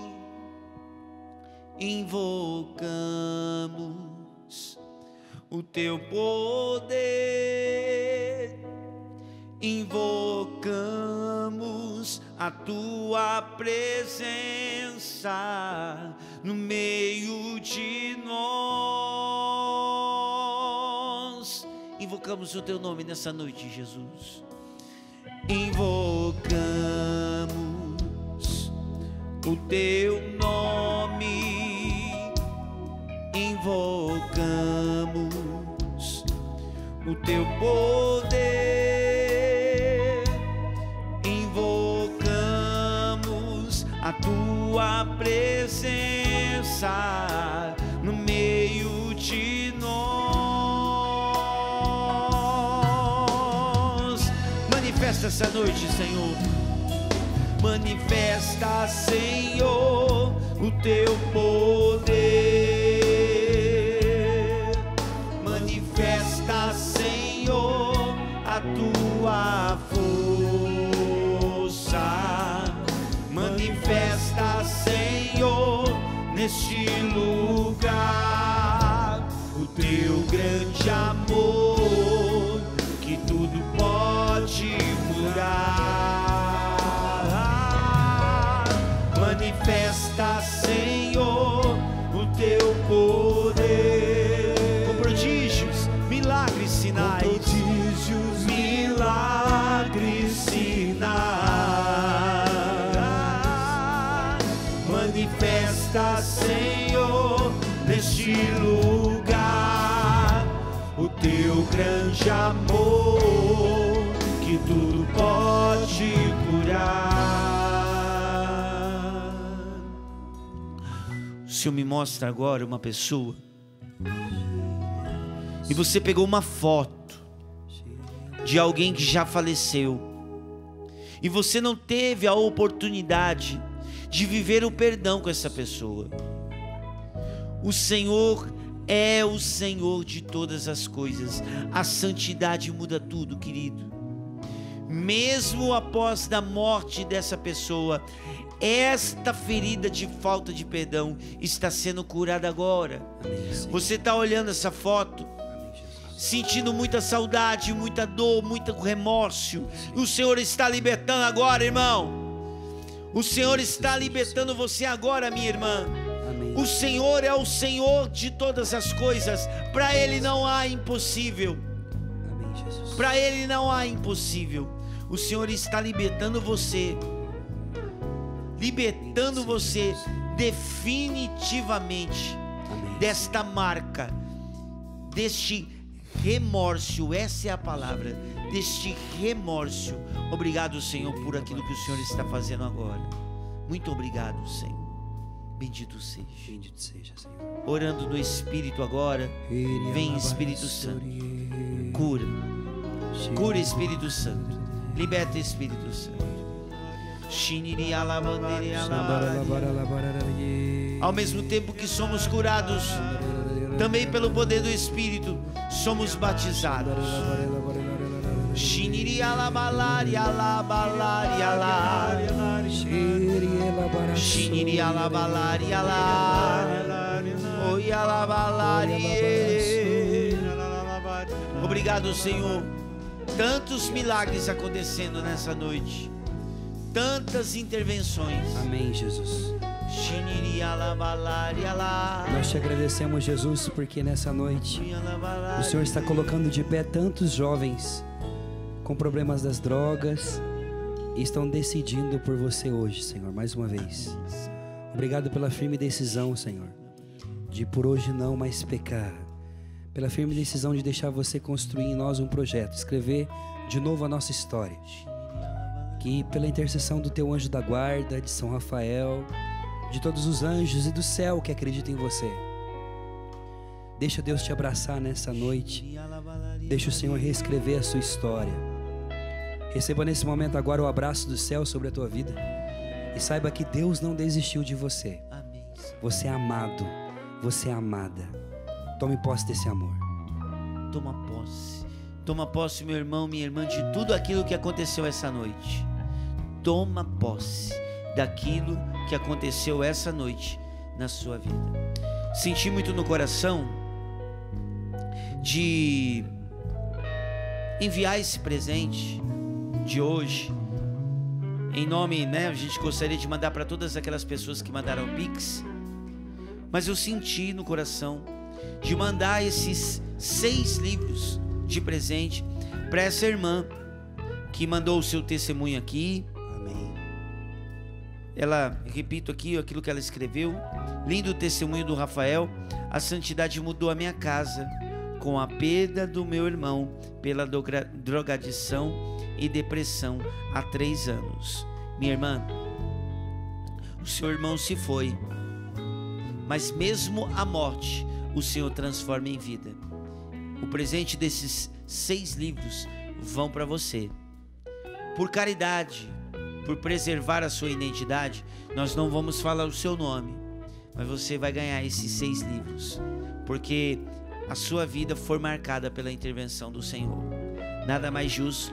B: Invocamos o teu poder. Invocamos a tua presença no meio de nós. Invocamos o teu nome nessa noite, Jesus. Invocamos o teu nome. Invocamos o teu poder. Invocamos a tua presença no meio de nós. Manifesta essa noite, Senhor. Manifesta, Senhor, o teu poder. Manifesta, Senhor, a tua força. Manifesta, Senhor, neste lugar o teu grande amor que tudo pode mudar. Grande amor que tudo pode curar. O Senhor me mostra agora uma pessoa e você pegou uma foto de alguém que já faleceu e você não teve a oportunidade de viver o perdão com essa pessoa. O Senhor é o Senhor de todas as coisas. A santidade muda tudo, querido. Mesmo após da morte dessa pessoa, esta ferida de falta de perdão está sendo curada agora.
D: Amém.
B: Você está olhando essa foto,
D: Amém,
B: sentindo muita saudade, muita dor, muito remorso. O Senhor está libertando agora, irmão. O Senhor está libertando você agora, minha irmã. O Senhor é o Senhor de todas as coisas. Para Ele não há impossível. Para Ele não há impossível. O Senhor está libertando você. Libertando você definitivamente desta marca, deste remorso. Essa é a palavra. Deste remorso. Obrigado, Senhor, por aquilo que o Senhor está fazendo agora. Muito obrigado, Senhor. Bendito seja.
D: Bendito seja, Senhor.
B: Orando no Espírito agora. Vem, Espírito Santo. Cura. Cura, Espírito Santo. Liberta, Espírito Santo. Ao mesmo tempo que somos curados, também pelo poder do Espírito, somos batizados. Shiniri alabalari alabalari alari. Shiniri alabalari alari. Oi alabalari. Obrigado, Senhor. Tantos milagres acontecendo nessa noite. Tantas intervenções.
D: Amém, Jesus. Nós te agradecemos, Jesus, porque nessa noite o Senhor está colocando de pé tantos jovens com problemas das drogas e estão decidindo por você hoje, Senhor, mais uma vez. Obrigado pela firme decisão, Senhor, de por hoje não mais pecar. Pela firme decisão de deixar você construir em nós um projeto, escrever de novo a nossa história. Que pela intercessão do teu anjo da guarda, de São Rafael, de todos os anjos e do céu que acreditam em você, Deixa Deus te abraçar nessa noite. Deixa o Senhor reescrever a sua história. Receba nesse momento agora o abraço do céu sobre a tua vida. E saiba que Deus não desistiu de você. Você é amado. Você é amada. Tome posse desse amor.
B: Toma posse. Toma posse, meu irmão, minha irmã, de tudo aquilo que aconteceu essa noite. Toma posse daquilo que aconteceu essa noite na sua vida. Senti muito no coração de enviar esse presente de hoje. Em nome, né? A gente gostaria de mandar para todas aquelas pessoas que mandaram Pix. Mas eu senti no coração de mandar esses seis livros de presente para essa irmã que mandou o seu testemunho aqui.
D: Amém.
B: Ela, repito aqui aquilo que ela escreveu. Lindo testemunho do Rafael. A santidade mudou a minha casa com a perda do meu irmão pela droga- drogadição e depressão há três anos. Minha irmã, o seu irmão se foi, mas mesmo a morte o Senhor transforma em vida. O presente desses seis livros vão para você. Por caridade, por preservar a sua identidade, nós não vamos falar o seu nome, mas você vai ganhar esses seis livros, porque a sua vida foi marcada pela intervenção do Senhor. Nada mais justo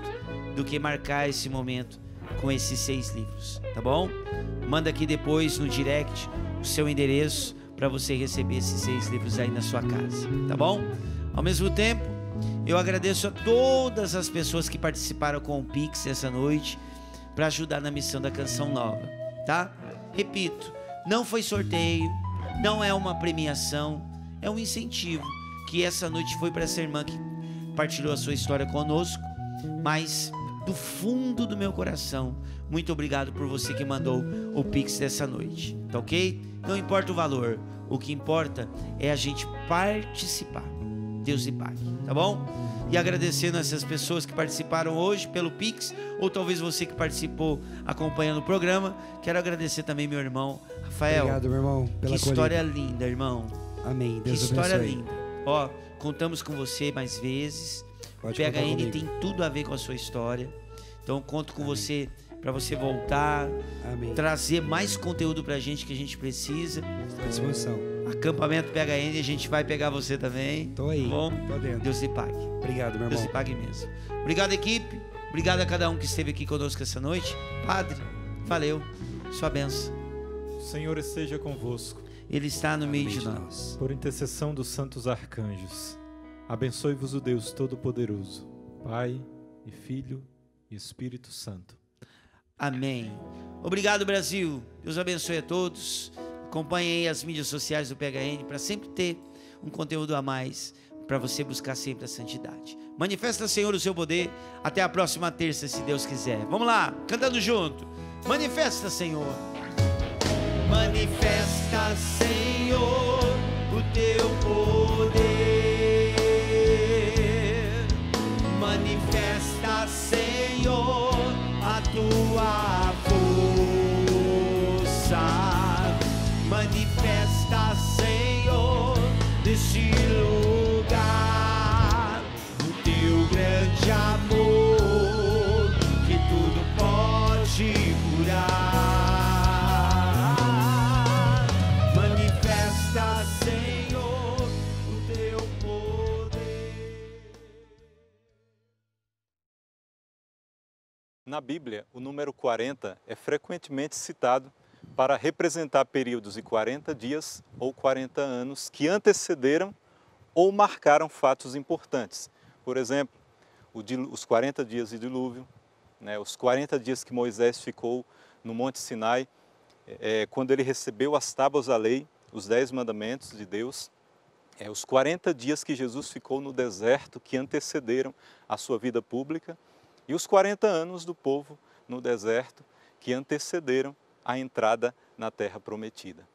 B: do que marcar esse momento com esses seis livros, tá bom? Manda aqui depois no direct o seu endereço para você receber esses seis livros aí na sua casa, tá bom? Ao mesmo tempo, eu agradeço a todas as pessoas que participaram com o Pix essa noite para ajudar na missão da canção nova, tá? Repito, não foi sorteio, não é uma premiação, é um incentivo que essa noite foi para essa irmã que partilhou a sua história conosco, mas do fundo do meu coração, muito obrigado por você que mandou o Pix dessa noite, tá ok? Não importa o valor, o que importa é a gente participar. Deus lhe pague, tá bom? E agradecendo essas pessoas que participaram hoje pelo Pix, ou talvez você que participou acompanhando o programa, quero agradecer também meu irmão Rafael.
D: Obrigado, meu irmão,
B: que
D: pela
B: história
D: acolhida.
B: linda, irmão.
D: Amém.
B: Que
D: Deus
B: história
D: abençoe.
B: linda. Ó, contamos com você mais vezes.
D: Pode
B: PHN
D: comigo.
B: tem tudo a ver com a sua história. Então conto com você para você voltar,
D: Amém.
B: trazer mais conteúdo pra gente que a gente precisa.
D: À disposição.
B: Acampamento PHN, a gente vai pegar você também.
D: Tô aí.
B: Tá bom?
D: Tô dentro.
B: Deus lhe pague.
D: Obrigado, meu
B: Deus
D: irmão.
B: lhe pague mesmo. Obrigado, equipe. Obrigado a cada um que esteve aqui conosco essa noite. Padre, valeu. Sua benção.
C: O Senhor esteja convosco.
B: Ele está no meio de nós.
C: Por intercessão dos santos arcanjos, abençoe-vos o Deus Todo-Poderoso, Pai e Filho e Espírito Santo.
B: Amém. Obrigado, Brasil. Deus abençoe a todos. Acompanhe aí as mídias sociais do PHN para sempre ter um conteúdo a mais para você buscar sempre a santidade. Manifesta, Senhor, o seu poder. Até a próxima terça, se Deus quiser. Vamos lá, cantando junto. Manifesta, Senhor. Manifesta, Senhor, o teu poder.
F: Na Bíblia, o número 40 é frequentemente citado para representar períodos de 40 dias ou 40 anos que antecederam ou marcaram fatos importantes. Por exemplo, os 40 dias de dilúvio, né, os 40 dias que Moisés ficou no Monte Sinai, é, quando ele recebeu as tábuas da lei, os dez mandamentos de Deus, é, os 40 dias que Jesus ficou no deserto que antecederam a sua vida pública e os 40 anos do povo no deserto que antecederam a entrada na terra prometida.